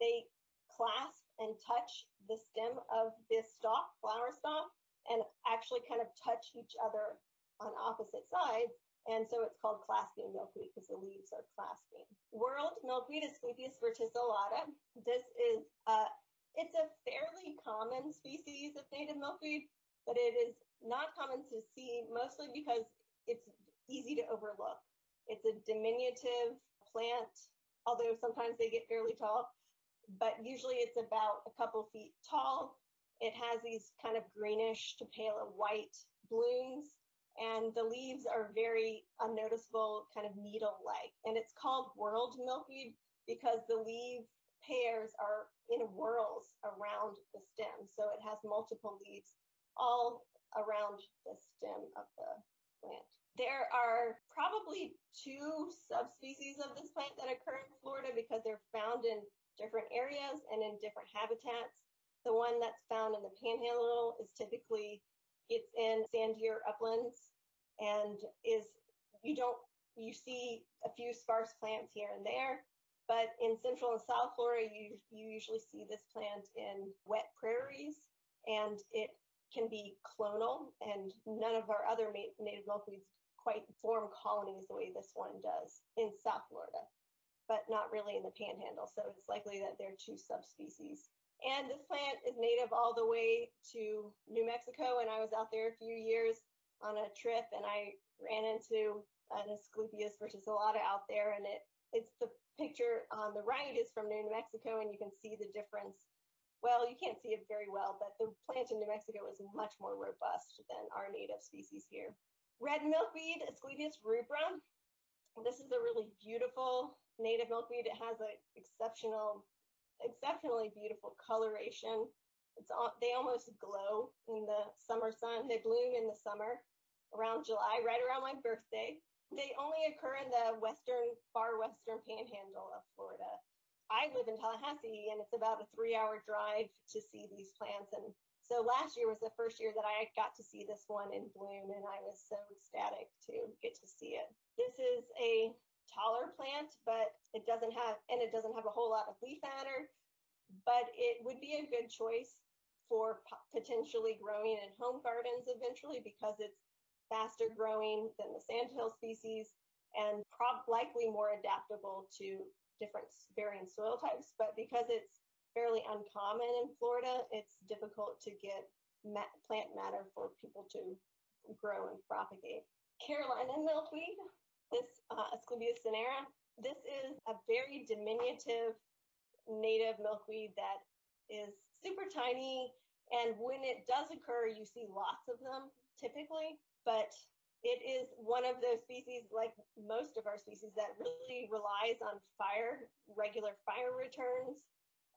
S1: they clasp and touch the stem of this stalk, flower stalk, and actually kind of touch each other on opposite sides. And so it's called clasping milkweed because the leaves are clasping. Whorled milkweed is Asclepias verticillata. This is uh, it's a fairly common species of native milkweed, but it is not common to see mostly because it's easy to overlook. It's a diminutive plant, although sometimes they get fairly tall, but usually it's about a couple feet tall it has these kind of greenish to pale white blooms, and the leaves are very unnoticeable, kind of needle-like. And it's called whorled milkweed because the leaf pairs are in whorls around the stem. So it has multiple leaves all around the stem of the plant. There are probably two subspecies of this plant that occur in Florida because they're found in different areas and in different habitats. The one that's found in the panhandle is typically it's in sandier uplands and is you don't you see a few sparse plants here and there, but in central and south Florida you you usually see this plant in wet prairies and it can be clonal and none of our other native milkweeds quite form colonies the way this one does in South Florida, but not really in the panhandle. So it's likely that there are two subspecies and this plant is native all the way to New Mexico. And I was out there a few years on a trip and I ran into an Asclepias verticillata out there. And it it's the picture on the right is from New Mexico and you can see the difference. Well, you can't see it very well, but the plant in New Mexico is much more robust than our native species here. Red milkweed, Asclepias rubra. This is a really beautiful native milkweed. It has an exceptional exceptionally beautiful coloration. It's they almost glow in the summer sun. They bloom in the summer around July, right around my birthday. They only occur in the western, far western panhandle of Florida. I live in Tallahassee and it's about a three hour drive to see these plants. And so last year was the first year that I got to see this one in bloom and I was so ecstatic to get to see it. This is a taller plant, but it doesn't have, and it doesn't have a whole lot of leaf matter, but it would be a good choice for potentially growing in home gardens eventually because it's faster growing than the sandhill species and prob- likely more adaptable to different varying soil types. But because it's fairly uncommon in Florida, it's difficult to get plant matter for people to grow and propagate. Carolina milkweed, this uh, Asclepias cinerea, this is a very diminutive native milkweed that is super tiny. And when it does occur, you see lots of them typically but it is one of those species, like most of our species, that really relies on fire, regular fire returns.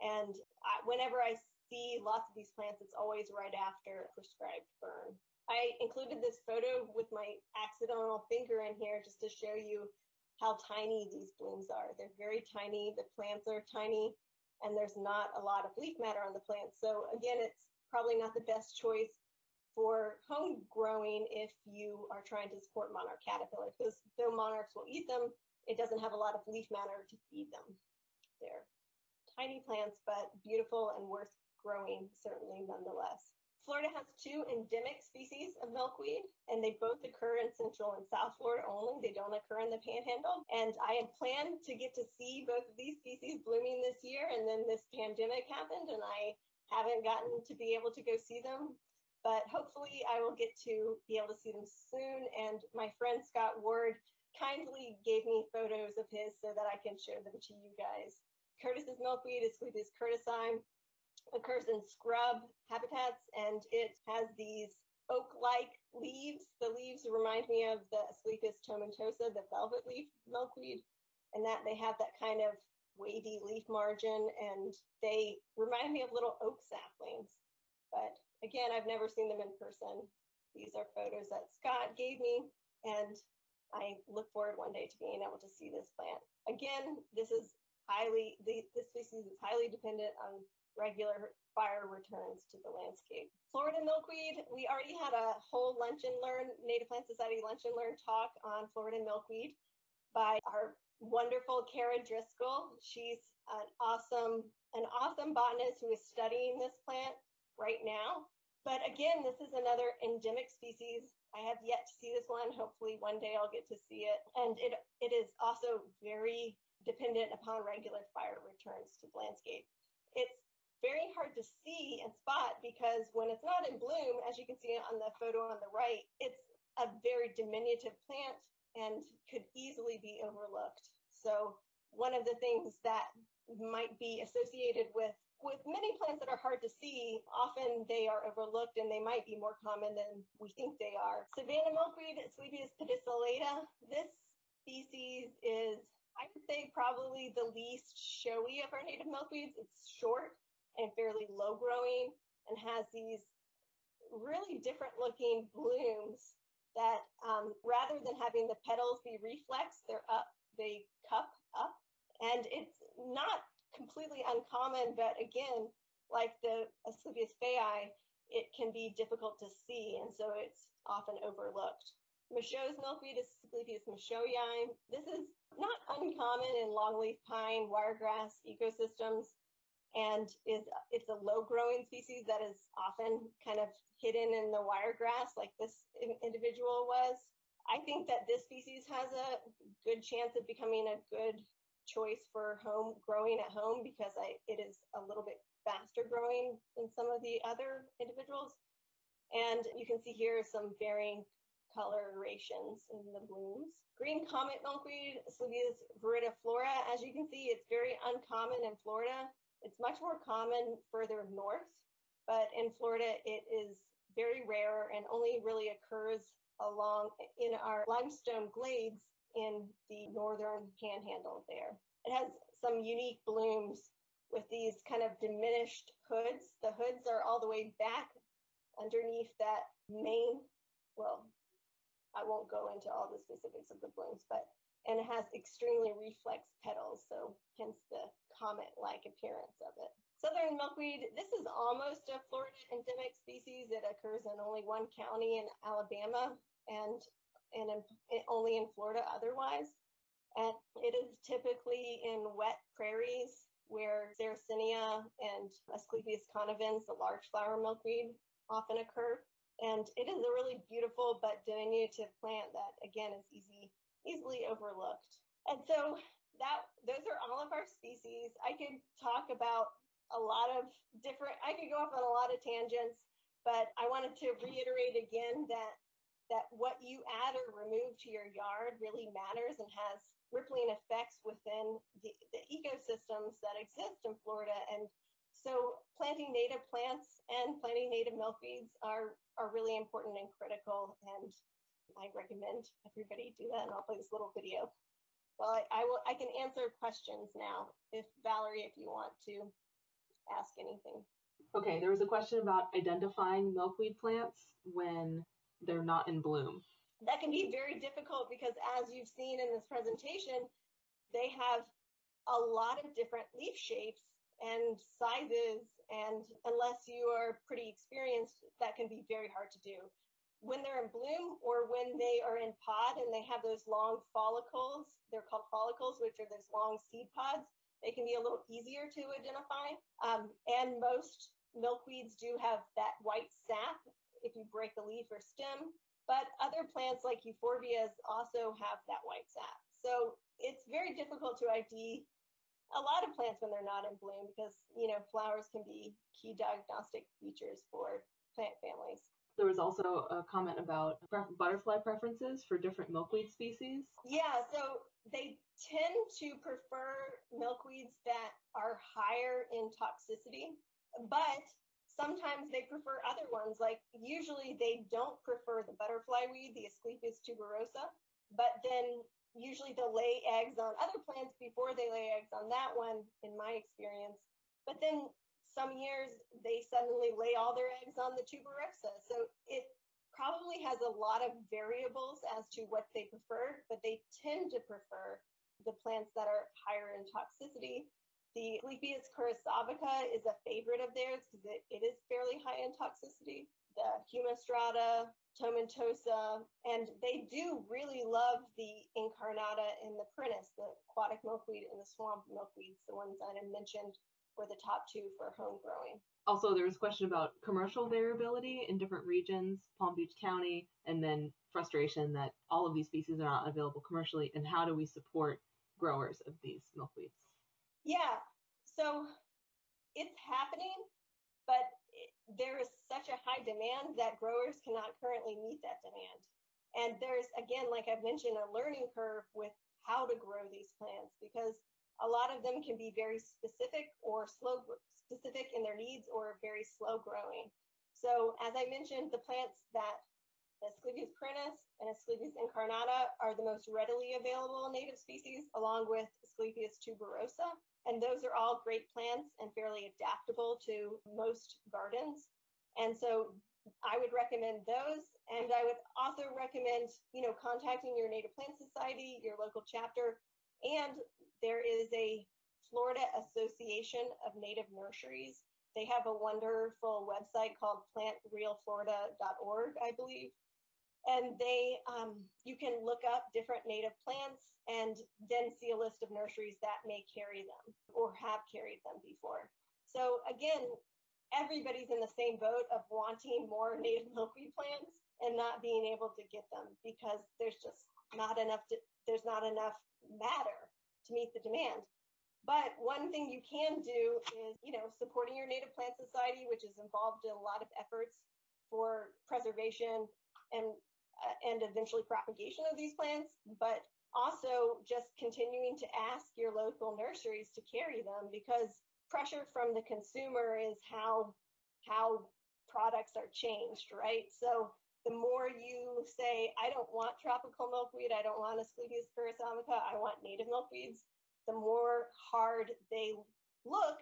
S1: And I, whenever I see lots of these plants, it's always right after a prescribed burn. I included this photo with my accidental finger in here just to show you how tiny these blooms are. They're very tiny, the plants are tiny, and there's not a lot of leaf matter on the plant. So again, it's probably not the best choice for home growing if you are trying to support monarch caterpillars because though monarchs will eat them, it doesn't have a lot of leaf matter to feed them. They're tiny plants, but beautiful and worth growing certainly nonetheless. Florida has two endemic species of milkweed, and they both occur in Central and South Florida only. They don't occur in the Panhandle. And I had planned to get to see both of these species blooming this year, and then this pandemic happened, and I haven't gotten to be able to go see them but hopefully I will get to be able to see them soon. And my friend Scott Ward kindly gave me photos of his so that I can show them to you guys. Curtiss's milkweed is Asclepias curtissii, occurs in scrub habitats, and it has these oak-like leaves. The leaves remind me of the Asclepias tomentosa, the velvet leaf milkweed, and that they have that kind of wavy leaf margin, and they remind me of little oak saplings. But Again, I've never seen them in person. These are photos that Scott gave me, and I look forward one day to being able to see this plant. Again, this is highly, the, this species is highly dependent on regular fire returns to the landscape. Florida milkweed, we already had a whole lunch and learn, Native Plant Society lunch and learn talk on Florida milkweed by our wonderful Kara Driscoll. She's an awesome, an awesome botanist who is studying this plant right now. But again, this is another endemic species. I have yet to see this one. Hopefully one day I'll get to see it. And it, it is also very dependent upon regular fire returns to the landscape. It's very hard to see and spot because when it's not in bloom, as you can see on the photo on the right, it's a very diminutive plant and could easily be overlooked. So one of the things that might be associated with with many plants that are hard to see, often they are overlooked and they might be more common than we think they are. Savannah milkweed, Asclepias pedicellata, this species is, I would say, probably the least showy of our native milkweeds. It's short and fairly low growing and has these really different looking blooms that um, rather than having the petals be reflex, they're up, they cup up. And it's not completely uncommon, but again, like the Asclepias feayi, it can be difficult to see, and so it's often overlooked. Michaux's milkweed is Asclepias michauxii. This is not uncommon in longleaf pine, wiregrass ecosystems, and is it's a low-growing species that is often kind of hidden in the wiregrass, like this individual was. I think that this species has a good chance of becoming a good choice for home growing at home because I, it is a little bit faster growing than some of the other individuals. And you can see here some varying colorations in the blooms. Green comet milkweed, Asclepias viridiflora. As you can see, it's very uncommon in Florida. It's much more common further north, but in Florida, it is very rare and only really occurs along in our limestone glades in the northern panhandle there. It has some unique blooms with these kind of diminished hoods. The hoods are all the way back underneath that main, well, I won't go into all the specifics of the blooms, but and it has extremely reflex petals, so hence the comet-like appearance of it. Southern milkweed, this is almost a Florida endemic species. It occurs in only one county in Alabama and, and in, only in Florida otherwise. And it is typically in wet prairies where Sarracenia and Asclepias connivens, the large flower milkweed, often occur. And it is a really beautiful but diminutive plant that, again, is easy easily overlooked. And so that those are all of our species. I could talk about a lot of different I could go off on a lot of tangents, but I wanted to reiterate again that that what you add or remove to your yard really matters and has rippling effects within the, the ecosystems that exist in Florida. And so planting native plants and planting native milkweeds are, are really important and critical. And I recommend everybody do that, and I'll play this little video. Well, I, I will. I can answer questions now, if Valerie, if you want to ask anything.
S2: Okay, there was a question about identifying milkweed plants when they're not in bloom.
S1: That can be very difficult because, as you've seen in this presentation, they have a lot of different leaf shapes and sizes, and unless you are pretty experienced, that can be very hard to do when they're in bloom or when they are in pod and they have those long follicles, they're called follicles, which are those long seed pods, they can be a little easier to identify. Um, and most milkweeds do have that white sap if you break a leaf or stem, but other plants like euphorbias also have that white sap. So it's very difficult to ID a lot of plants when they're not in bloom because, you know, flowers can be key diagnostic features for plant families.
S2: There was also a comment about butterfly preferences for different milkweed species.
S1: Yeah, so they tend to prefer milkweeds that are higher in toxicity, but sometimes they prefer other ones. Like usually they don't prefer the butterfly weed, the Asclepias tuberosa, but then usually they'll lay eggs on other plants before they lay eggs on that one, in my experience. But then some years they suddenly lay all their eggs on the tuberosa. So it probably has a lot of variables as to what they prefer, but they tend to prefer the plants that are higher in toxicity. The Asclepias curassavica is a favorite of theirs because it, it is fairly high in toxicity. The Humistrata, tomentosa, and they do really love the incarnata and the perennis, the aquatic milkweed and the swamp milkweeds, the ones I mentioned were the top two for home growing.
S2: Also, there was a question about commercial variability in different regions, Palm Beach County, and then frustration that all of these species are not available commercially, and how do we support growers of these milkweeds?
S1: Yeah, so it's happening, but it, there is such a high demand that growers cannot currently meet that demand. And there's, again, like I've mentioned, a learning curve with how to grow these plants because a lot of them can be very specific or slow specific in their needs or very slow growing. So as I mentioned, the plants that Asclepias perennis and Asclepias incarnata are the most readily available native species, along with Asclepias tuberosa. And those are all great plants and fairly adaptable to most gardens. And so I would recommend those. And I would also recommend, you know, contacting your Native Plant Society, your local chapter, and there is a Florida Association of Native Nurseries. They have a wonderful website called plantrealflorida.org, I believe. And they, um, you can look up different native plants and then see a list of nurseries that may carry them or have carried them before. So again, everybody's in the same boat of wanting more native milkweed plants and not being able to get them because there's just not enough to, there's not enough matter to meet the demand. But one thing you can do is, you know, supporting your Native Plant Society, which is involved in a lot of efforts for preservation and uh, and eventually propagation of these plants, but also just continuing to ask your local nurseries to carry them because pressure from the consumer is how how products are changed, right? So the more you say, I don't want tropical milkweed, I don't want Asclepias curassavica, I want native milkweeds, the more hard they look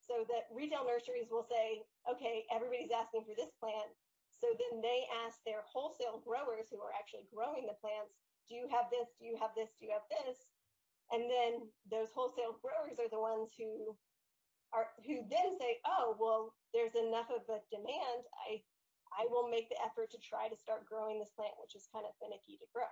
S1: so that retail nurseries will say, okay, everybody's asking for this plant, So then they ask their wholesale growers who are actually growing the plants, do you have this? Do you have this? Do you have this? And then those wholesale growers are the ones who are who then say, oh, well, there's enough of a demand. I I will make the effort to try to start growing this plant, which is kind of finicky to grow.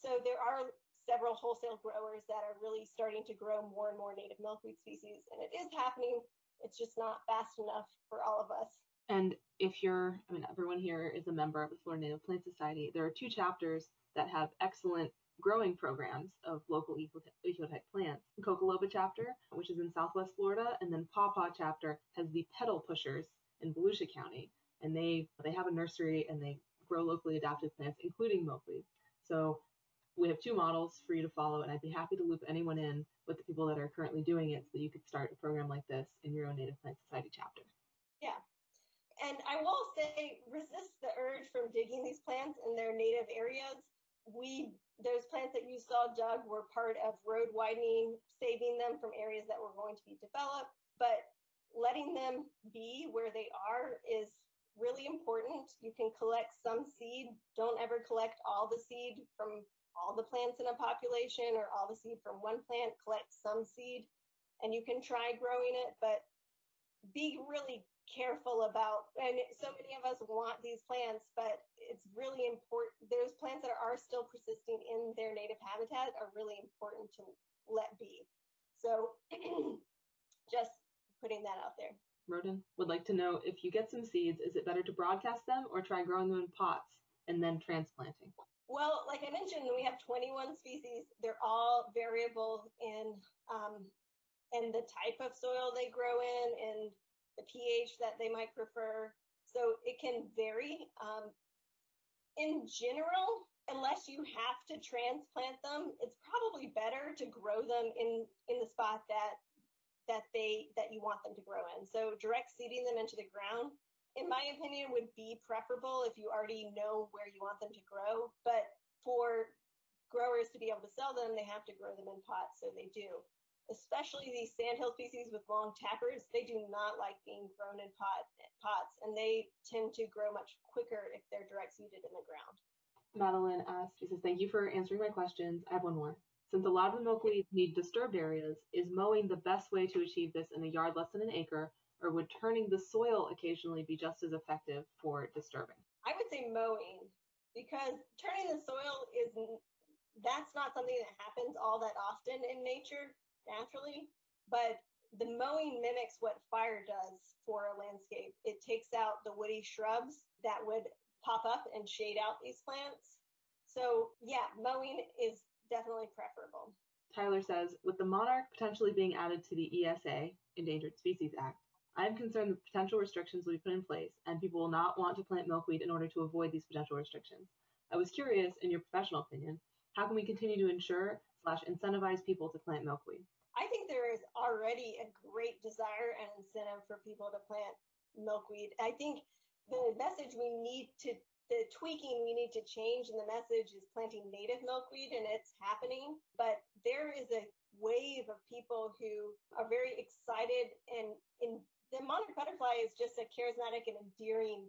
S1: So there are several wholesale growers that are really starting to grow more and more native milkweed species, and it is happening. It's just not fast enough for all of us.
S2: And if you're, I mean, everyone here is a member of the Florida Native Plant Society, there are two chapters that have excellent growing programs of local ecotype plants. The Coccoloba chapter, which is in Southwest Florida, and then Pawpaw chapter has the petal pushers in Volusia County, and they they have a nursery and they grow locally adapted plants, including milkweed. So we have two models for you to follow, and I'd be happy to loop anyone in with the people that are currently doing it so that you could start a program like this in your own Native Plant Society chapter.
S1: Yeah. And I will say, resist the urge from digging these plants in their native areas. We those plants that you saw dug were part of road widening, saving them from areas that were going to be developed. But letting them be where they are is really important. You can collect some seed. Don't ever collect all the seed from all the plants in a population or all the seed from one plant. Collect some seed and you can try growing it, but be really careful about and so many of us want these plants but it's really important those plants that are still persisting in their native habitat are really important to let be so <clears throat> just putting that out there
S2: Roden would like to know if you get some seeds is it better to broadcast them or try growing them in pots and then transplanting
S1: well like i mentioned we have 21 species they're all variable in um, and the type of soil they grow in and the pH that they might prefer. So it can vary. Um, in general, unless you have to transplant them, it's probably better to grow them in, in the spot that that they that you want them to grow in. So direct seeding them into the ground, in my opinion, would be preferable if you already know where you want them to grow. But for growers to be able to sell them, they have to grow them in pots, so they do especially these sandhill species with long tappers, they do not like being grown in pot, pots, and they tend to grow much quicker if they're direct seeded in the ground.
S2: Madeline asks, she says, thank you for answering my questions. I have one more. Since a lot of the milkweeds need disturbed areas, is mowing the best way to achieve this in a yard less than an acre, or would turning the soil occasionally be just as effective for disturbing?
S1: I would say mowing, because turning the soil is that's not something that happens all that often in nature naturally, but the mowing mimics what fire does for a landscape. It takes out the woody shrubs that would pop up and shade out these plants. So, yeah, mowing is definitely preferable.
S2: Tyler says, with the monarch potentially being added to the ESA, Endangered Species Act, I am concerned that potential restrictions will be put in place and people will not want to plant milkweed in order to avoid these potential restrictions. I was curious, in your professional opinion, how can we continue to ensure slash incentivize people to plant milkweed?
S1: I think there is already a great desire and incentive for people to plant milkweed. I think the message we need to, the tweaking we need to change in the message is planting native milkweed, and it's happening. But there is a wave of people who are very excited, and in the monarch butterfly is just a charismatic and endearing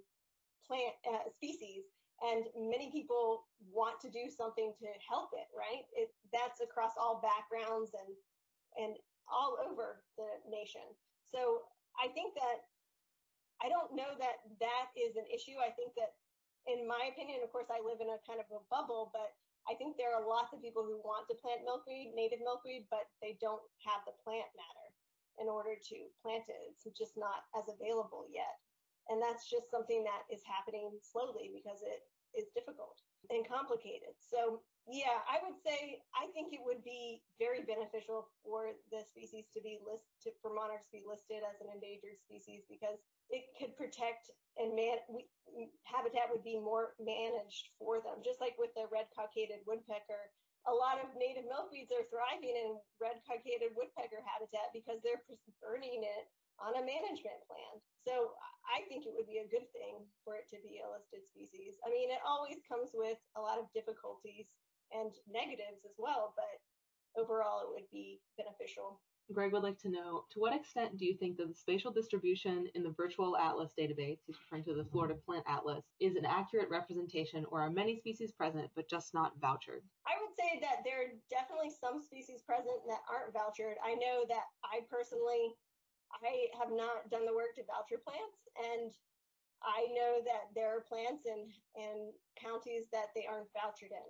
S1: plant uh, species and many people want to do something to help it right it, that's across all backgrounds and and all over the nation. So I think that I don't know that that is an issue. I think that, in my opinion, of course, I live in a kind of a bubble, but I think there are lots of people who want to plant milkweed, native milkweed, but they don't have the plant matter in order to plant it. It's just not as available yet. And that's just something that is happening slowly because it is difficult and complicated. So yeah, I would say I think it would be very beneficial for the species to be listed for monarchs to be listed as an endangered species because it could protect and man we, habitat would be more managed for them. Just like with the red cockaded woodpecker, a lot of native milkweeds are thriving in red cockaded woodpecker habitat because they're burning it on a management plan. So I think it would be a good thing for it to be a listed species. I mean, it always comes with a lot of difficulties and negatives as well, but overall it would be beneficial.
S2: Greg would like to know to what extent do you think that the spatial distribution in the virtual atlas database, he's referring to the mm-hmm. Florida Plant Atlas, is an accurate representation or are many species present but just not vouchered?
S1: I would say that there are definitely some species present that aren't vouchered. I know that I personally I have not done the work to voucher plants and I know that there are plants in, in counties that they aren't vouchered in.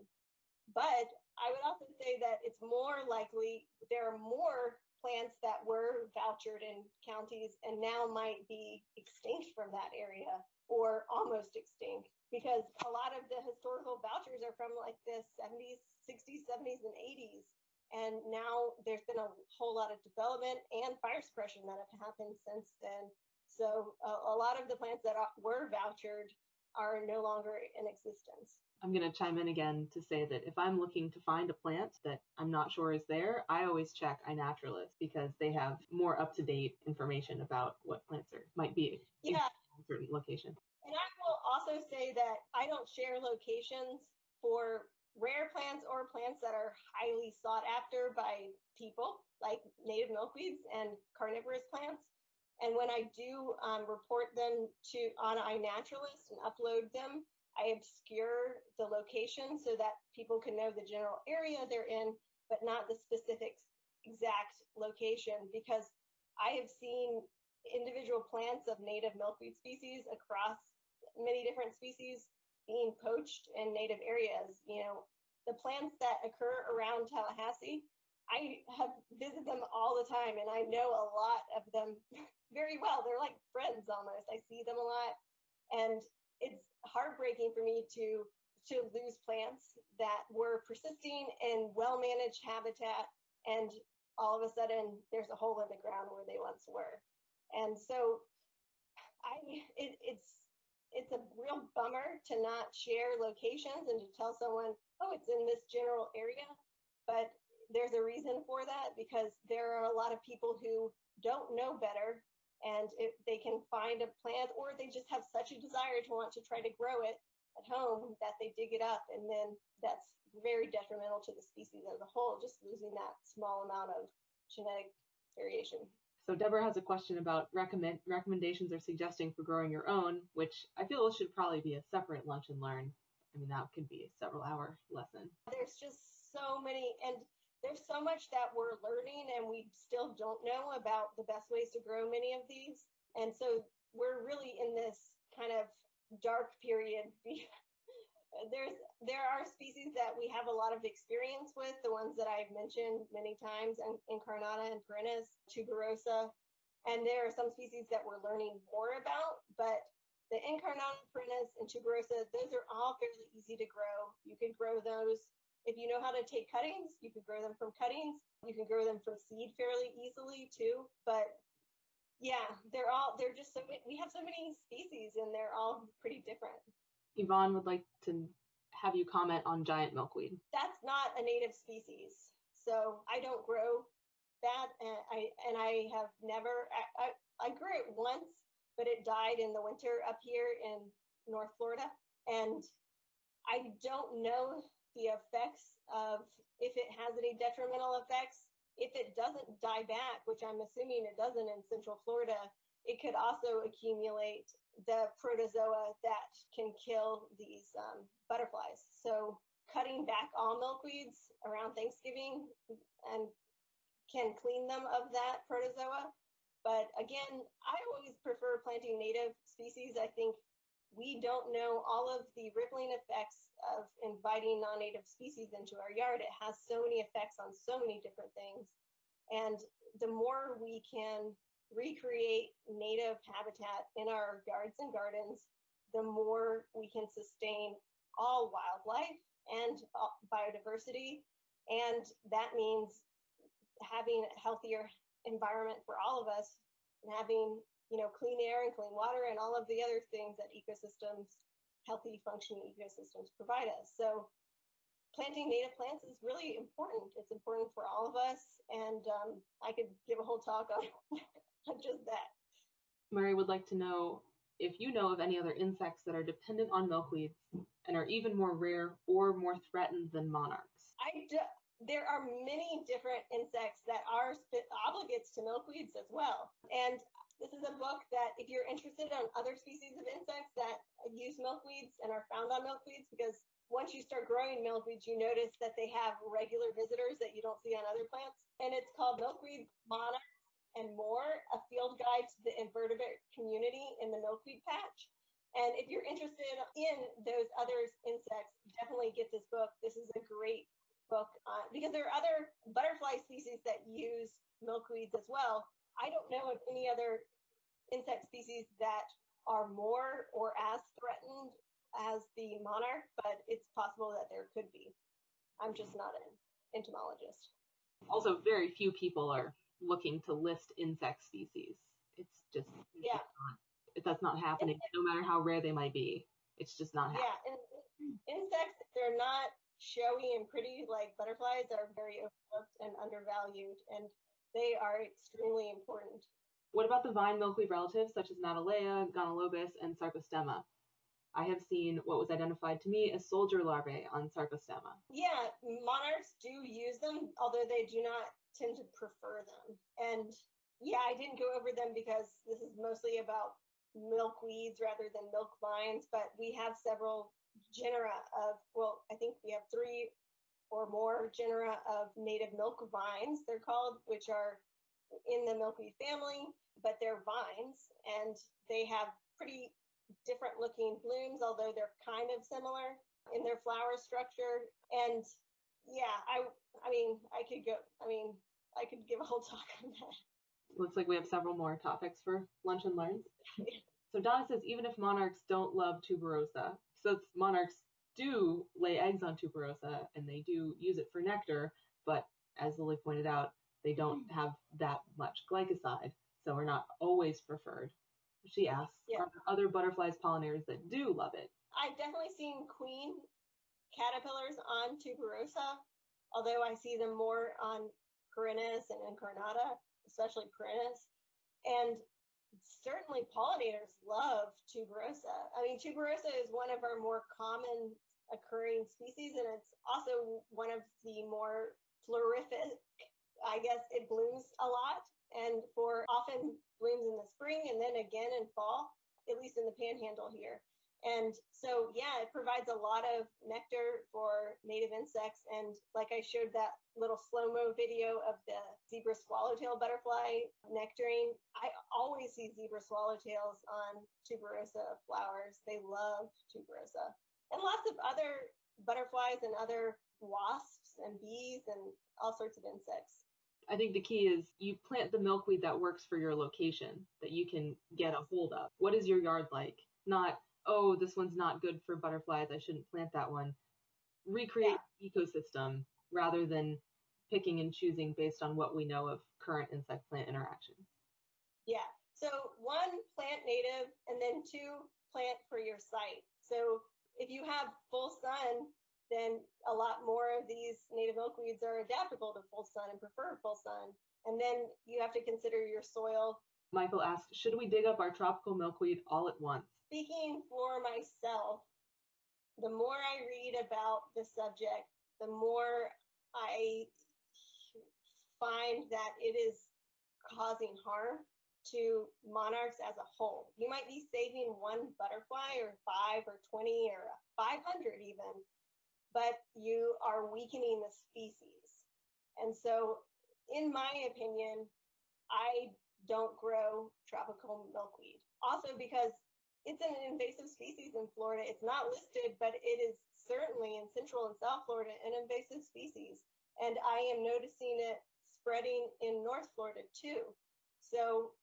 S1: But I would also say that it's more likely there are more plants that were vouchered in counties and now might be extinct from that area or almost extinct because a lot of the historical vouchers are from like the 70s, 60s, 70s, and 80s. And now there's been a whole lot of development and fire suppression that have happened since then. So a, a lot of the plants that were vouchered are no longer in existence.
S2: I'm going to chime in again to say that if I'm looking to find a plant that I'm not sure is there, I always check iNaturalist because they have more up to date information about what plants are might be
S1: yeah.
S2: in a certain location.
S1: And I will also say that I don't share locations for rare plants or plants that are highly sought after by people, like native milkweeds and carnivorous plants. And when I do um, report them to on iNaturalist and upload them, I obscure the location so that people can know the general area they're in, but not the specific exact location because I have seen individual plants of native milkweed species across many different species being poached in native areas. You know, the plants that occur around Tallahassee, I have visited them all the time and I know a lot of them <laughs> very well. They're like friends almost. I see them a lot. And it's heartbreaking for me to to lose plants that were persisting in well managed habitat and all of a sudden there's a hole in the ground where they once were and so i it, it's it's a real bummer to not share locations and to tell someone oh it's in this general area but there's a reason for that because there are a lot of people who don't know better and if they can find a plant or they just have such a desire to want to try to grow it at home that they dig it up and then that's very detrimental to the species as a whole just losing that small amount of genetic variation.
S2: So deborah has a question about recommend recommendations or suggesting for growing your own which i feel should probably be a separate lunch and learn. I mean that could be a several hour lesson.
S1: There's just so many and there's so much that we're learning and we still don't know about the best ways to grow many of these. And so we're really in this kind of dark period. <laughs> There's there are species that we have a lot of experience with, the ones that I've mentioned many times, and Incarnata and Perennis, tuberosa, and there are some species that we're learning more about, but the Incarnata, Perennis, and tuberosa, those are all fairly easy to grow. You can grow those if you know how to take cuttings, you can grow them from cuttings. You can grow them from seed fairly easily too. But yeah, they're all they're just so we have so many species and they're all pretty different.
S2: Yvonne would like to have you comment on giant milkweed.
S1: That's not a native species, so I don't grow that, and I and I have never I, I, I grew it once, but it died in the winter up here in North Florida, and I don't know the effects of if it has any detrimental effects. If it doesn't die back, which I'm assuming it doesn't in Central Florida, it could also accumulate the protozoa that can kill these um, butterflies. So cutting back all milkweeds around Thanksgiving and can clean them of that protozoa. But again, I always prefer planting native species. I think we don't know all of the rippling effects of inviting non-native species into our yard. It has so many effects on so many different things. And the more we can recreate native habitat in our yards and gardens, the more we can sustain all wildlife and biodiversity. And that means having a healthier environment for all of us and having you know, clean air and clean water and all of the other things that ecosystems, healthy functioning ecosystems provide us. So planting native plants is really important. It's important for all of us. And um, I could give a whole talk on, <laughs> on just that.
S2: Murray would like to know if you know of any other insects that are dependent on milkweeds and are even more rare or more threatened than monarchs.
S1: I, do, there are many different insects that are obligates to milkweeds as well. And this is a book that if you're interested in other species of insects that use milkweeds and are found on milkweeds, because once you start growing milkweeds, you notice that they have regular visitors that you don't see on other plants. And it's called Milkweed Monarch and More, a field guide to the invertebrate community in the milkweed patch. And if you're interested in those other insects, definitely get this book. This is a great book uh, because there are other butterfly species that use milkweeds as well. I don't know of any other insect species that are more or as threatened as the monarch, but it's possible that there could be. I'm just not an entomologist.
S2: Also, very few people are looking to list insect species. It's just
S1: yeah,
S2: not, that's not happening, no matter how rare they might be. It's just not happening.
S1: Yeah, and insects they're not showy and pretty like butterflies are very overlooked and undervalued, and they are extremely important.
S2: What about the vine milkweed relatives such as Matelea, Gonolobus, and Sarcostemma? I have seen what was identified to me as soldier larvae on Sarcostemma.
S1: Yeah, monarchs do use them, although they do not tend to prefer them. And yeah, I didn't go over them because this is mostly about milkweeds rather than milk vines, but we have several genera of, well, I think we have three or more genera of native milk vines, they're called, which are in the milkweed family, but they're vines and they have pretty different looking blooms, although they're kind of similar in their flower structure. And yeah, I I mean, I could go I mean, I could give a whole talk on that.
S2: Looks like we have several more topics for lunch and learns. <laughs> so Donna says even if monarchs don't love tuberosa, so it's monarchs do lay eggs on tuberosa and they do use it for nectar, but as Lilly pointed out, they don't hmm. have that much glycoside, so are not always preferred. She asks, yeah. are there other butterflies pollinators that do love it?
S1: I've definitely seen queen caterpillars on tuberosa, although I see them more on Corinus and incarnata, especially Corinus. And certainly pollinators love tuberosa. I mean, tuberosa is one of our more common occurring species, and it's also one of the more florific. I guess it blooms a lot, and for often blooms in the spring and then again in fall, at least in the panhandle here. And so, yeah, it provides a lot of nectar for native insects. And like I showed that little slow mo video of the zebra swallowtail butterfly nectaring, I always see zebra swallowtails on tuberosa flowers. They love tuberosa. And lots of other butterflies and other wasps and bees and all sorts of insects.
S2: I think the key is you plant the milkweed that works for your location that you can get a hold of. What is your yard like? Not, oh, this one's not good for butterflies. I shouldn't plant that one. Recreate yeah. ecosystem rather than picking and choosing based on what we know of current insect plant interactions.
S1: Yeah. So one, plant native, and then two, plant for your site. So if you have full sun, then a lot more of these native milkweeds are adaptable to full sun and prefer full sun. And then you have to consider your soil.
S2: Michael asked, should we dig up our tropical milkweed all at once?
S1: Speaking for myself, the more I read about the subject, the more I find that it is causing harm to monarchs as a whole. You might be saving one butterfly or five or 20 or 500 even, but you are weakening the species. And so, in my opinion, I don't grow tropical milkweed. Also, because it's an invasive species in Florida. It's not listed, but it is certainly in Central and South Florida an invasive species. And I am noticing it spreading in North Florida too. So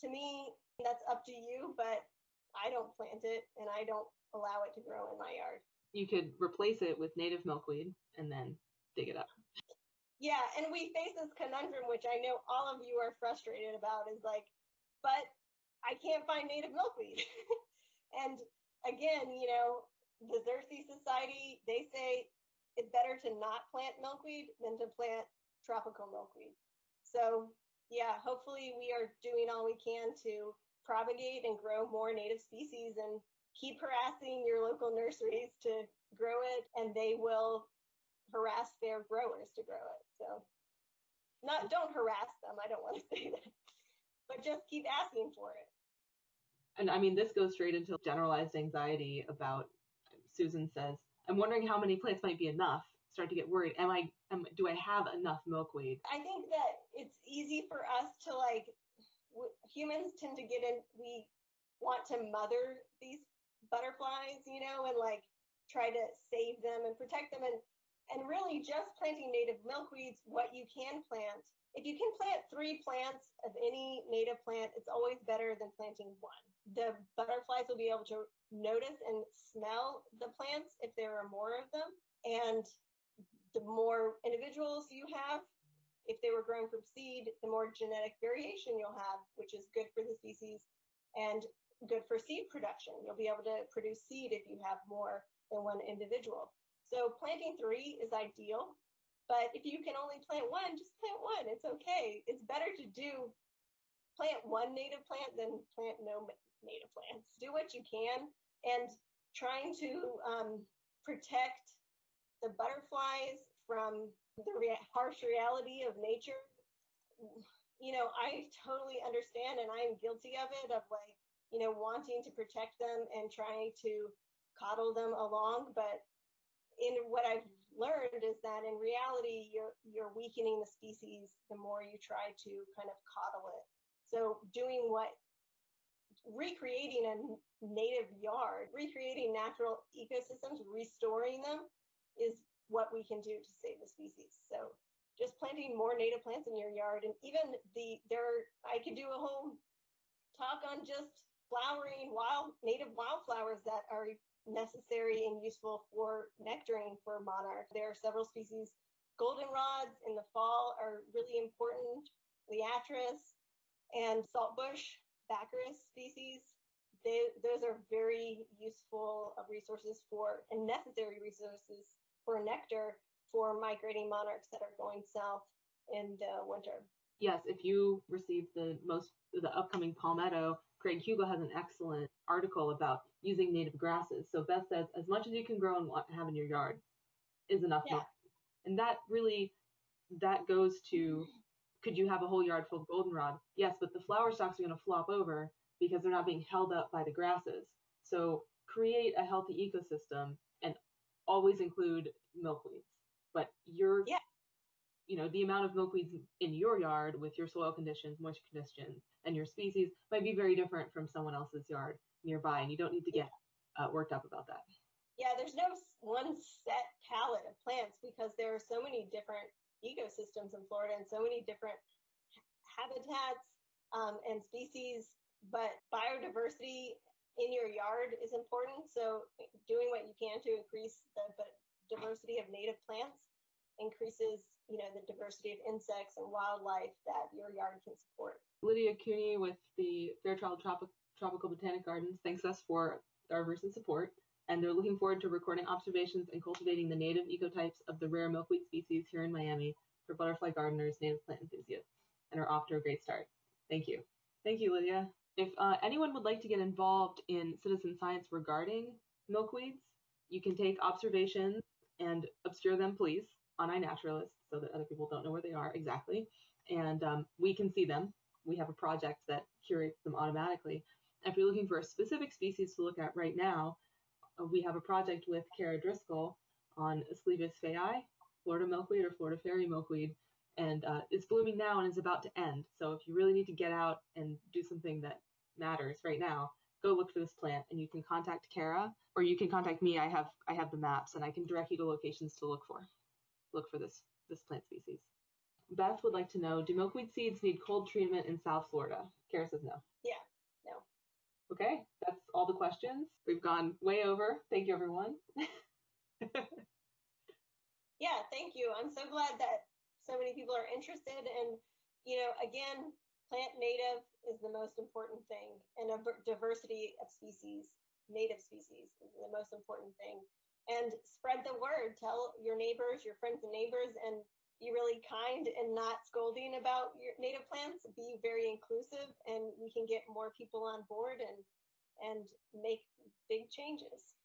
S1: to me, that's up to you, but I don't plant it and I don't allow it to grow in my yard
S2: you could replace it with native milkweed and then dig it up.
S1: Yeah, and we face this conundrum, which I know all of you are frustrated about, is like, but I can't find native milkweed. <laughs> and again, you know, the Xerces Society, they say it's better to not plant milkweed than to plant tropical milkweed. So, yeah, hopefully we are doing all we can to propagate and grow more native species and keep harassing your local nurseries to grow it and they will harass their growers to grow it. So not don't harass them. I don't want to <laughs> say that, but just keep asking for it.
S2: And I mean, this goes straight into generalized anxiety about. Susan says, "I'm wondering how many plants might be enough." Start to get worried. Am I? Am, do I have enough milkweed?
S1: I think that it's easy for us to like. W- humans tend to get in. We want to mother these butterflies, you know, and like try to save them and protect them and and really just planting native milkweeds what you can plant if you can plant three plants of any native plant it's always better than planting one the butterflies will be able to notice and smell the plants if there are more of them and the more individuals you have if they were grown from seed the more genetic variation you'll have which is good for the species and good for seed production you'll be able to produce seed if you have more than one individual. So planting three is ideal, but if you can only plant one, just plant one. It's okay. It's better to do plant one native plant than plant no native plants. Do what you can and trying to um, protect the butterflies from the harsh reality of nature. You know, I totally understand and I am guilty of it of like, you know, wanting to protect them and trying to coddle them along. But in what I've learned is that in reality, you're you're weakening the species the more you try to kind of coddle it. So doing what recreating a native yard, recreating natural ecosystems, restoring them is what we can do to save the species. So just planting more native plants in your yard and even the there I could do a whole talk on just flowering wild native wildflowers that are necessary and useful for nectaring for monarchs. There are several species. Goldenrods in the fall are really important. Liatris and saltbush baccharis species. They, those are very useful resources for and necessary resources for nectar for migrating monarchs that are going south in the winter.
S2: Yes, if you receive the most the upcoming palmetto, Craig Huegel has an excellent article about using native grasses. So Beth says as much as you can grow and have in your yard is enough.
S1: Yeah.
S2: And that really that goes to could you have a whole yard full of goldenrod? Yes, but the flower stalks are going to flop over because they're not being held up by the grasses. So create a healthy ecosystem always include milkweeds. But your
S1: yeah
S2: you know, the amount of milkweeds in your yard with your soil conditions, moisture conditions, and your species might be very different from someone else's yard nearby, and you don't need to get uh, worked up about that.
S1: Yeah, there's no one set palette of plants because there are so many different ecosystems in Florida and so many different habitats um, and species. But biodiversity in your yard is important. So doing what you can to increase the diversity of native plants increases you know the diversity of insects and wildlife that your yard can support.
S2: Lydia Cooney with the Fairchild Tropic, Tropical Botanic Gardens thanks us for our recent support, and they're looking forward to recording observations and cultivating the native ecotypes of the rare milkweed species here in Miami for butterfly gardeners, native plant enthusiasts, and are off to a great start. Thank you. Thank you, Lydia. If uh, anyone would like to get involved in citizen science regarding milkweeds, you can take observations and obscure them, please, on iNaturalist so that other people don't know where they are exactly. And um, we can see them. We have a project that curates them automatically. if you're looking for a specific species to look at right now, uh, we have a project with Kara Driscoll on Asclepias feayi, Florida milkweed or Florida fairy milkweed, and uh, it's blooming now and is about to end. So if you really need to get out and do something that matters right now, go look for this plant and you can contact Kara or you can contact me. I have I have the maps and I can direct you to locations to look for. Look for this this plant species. Beth would like to know, do milkweed seeds need cold treatment in South Florida? Kara says no.
S1: Yeah, no.
S2: Okay, that's all the questions. We've gone way over. Thank you, everyone. <laughs>
S1: yeah, thank you. I'm so glad that so many people are interested. And, you know, again, plant native is the most important thing, and a diversity of species, native species, is the most important thing and spread the word. Tell your neighbors, your friends and neighbors, and be really kind and not scolding about your native plants. Be very inclusive, and we can get more people on board and and make big changes.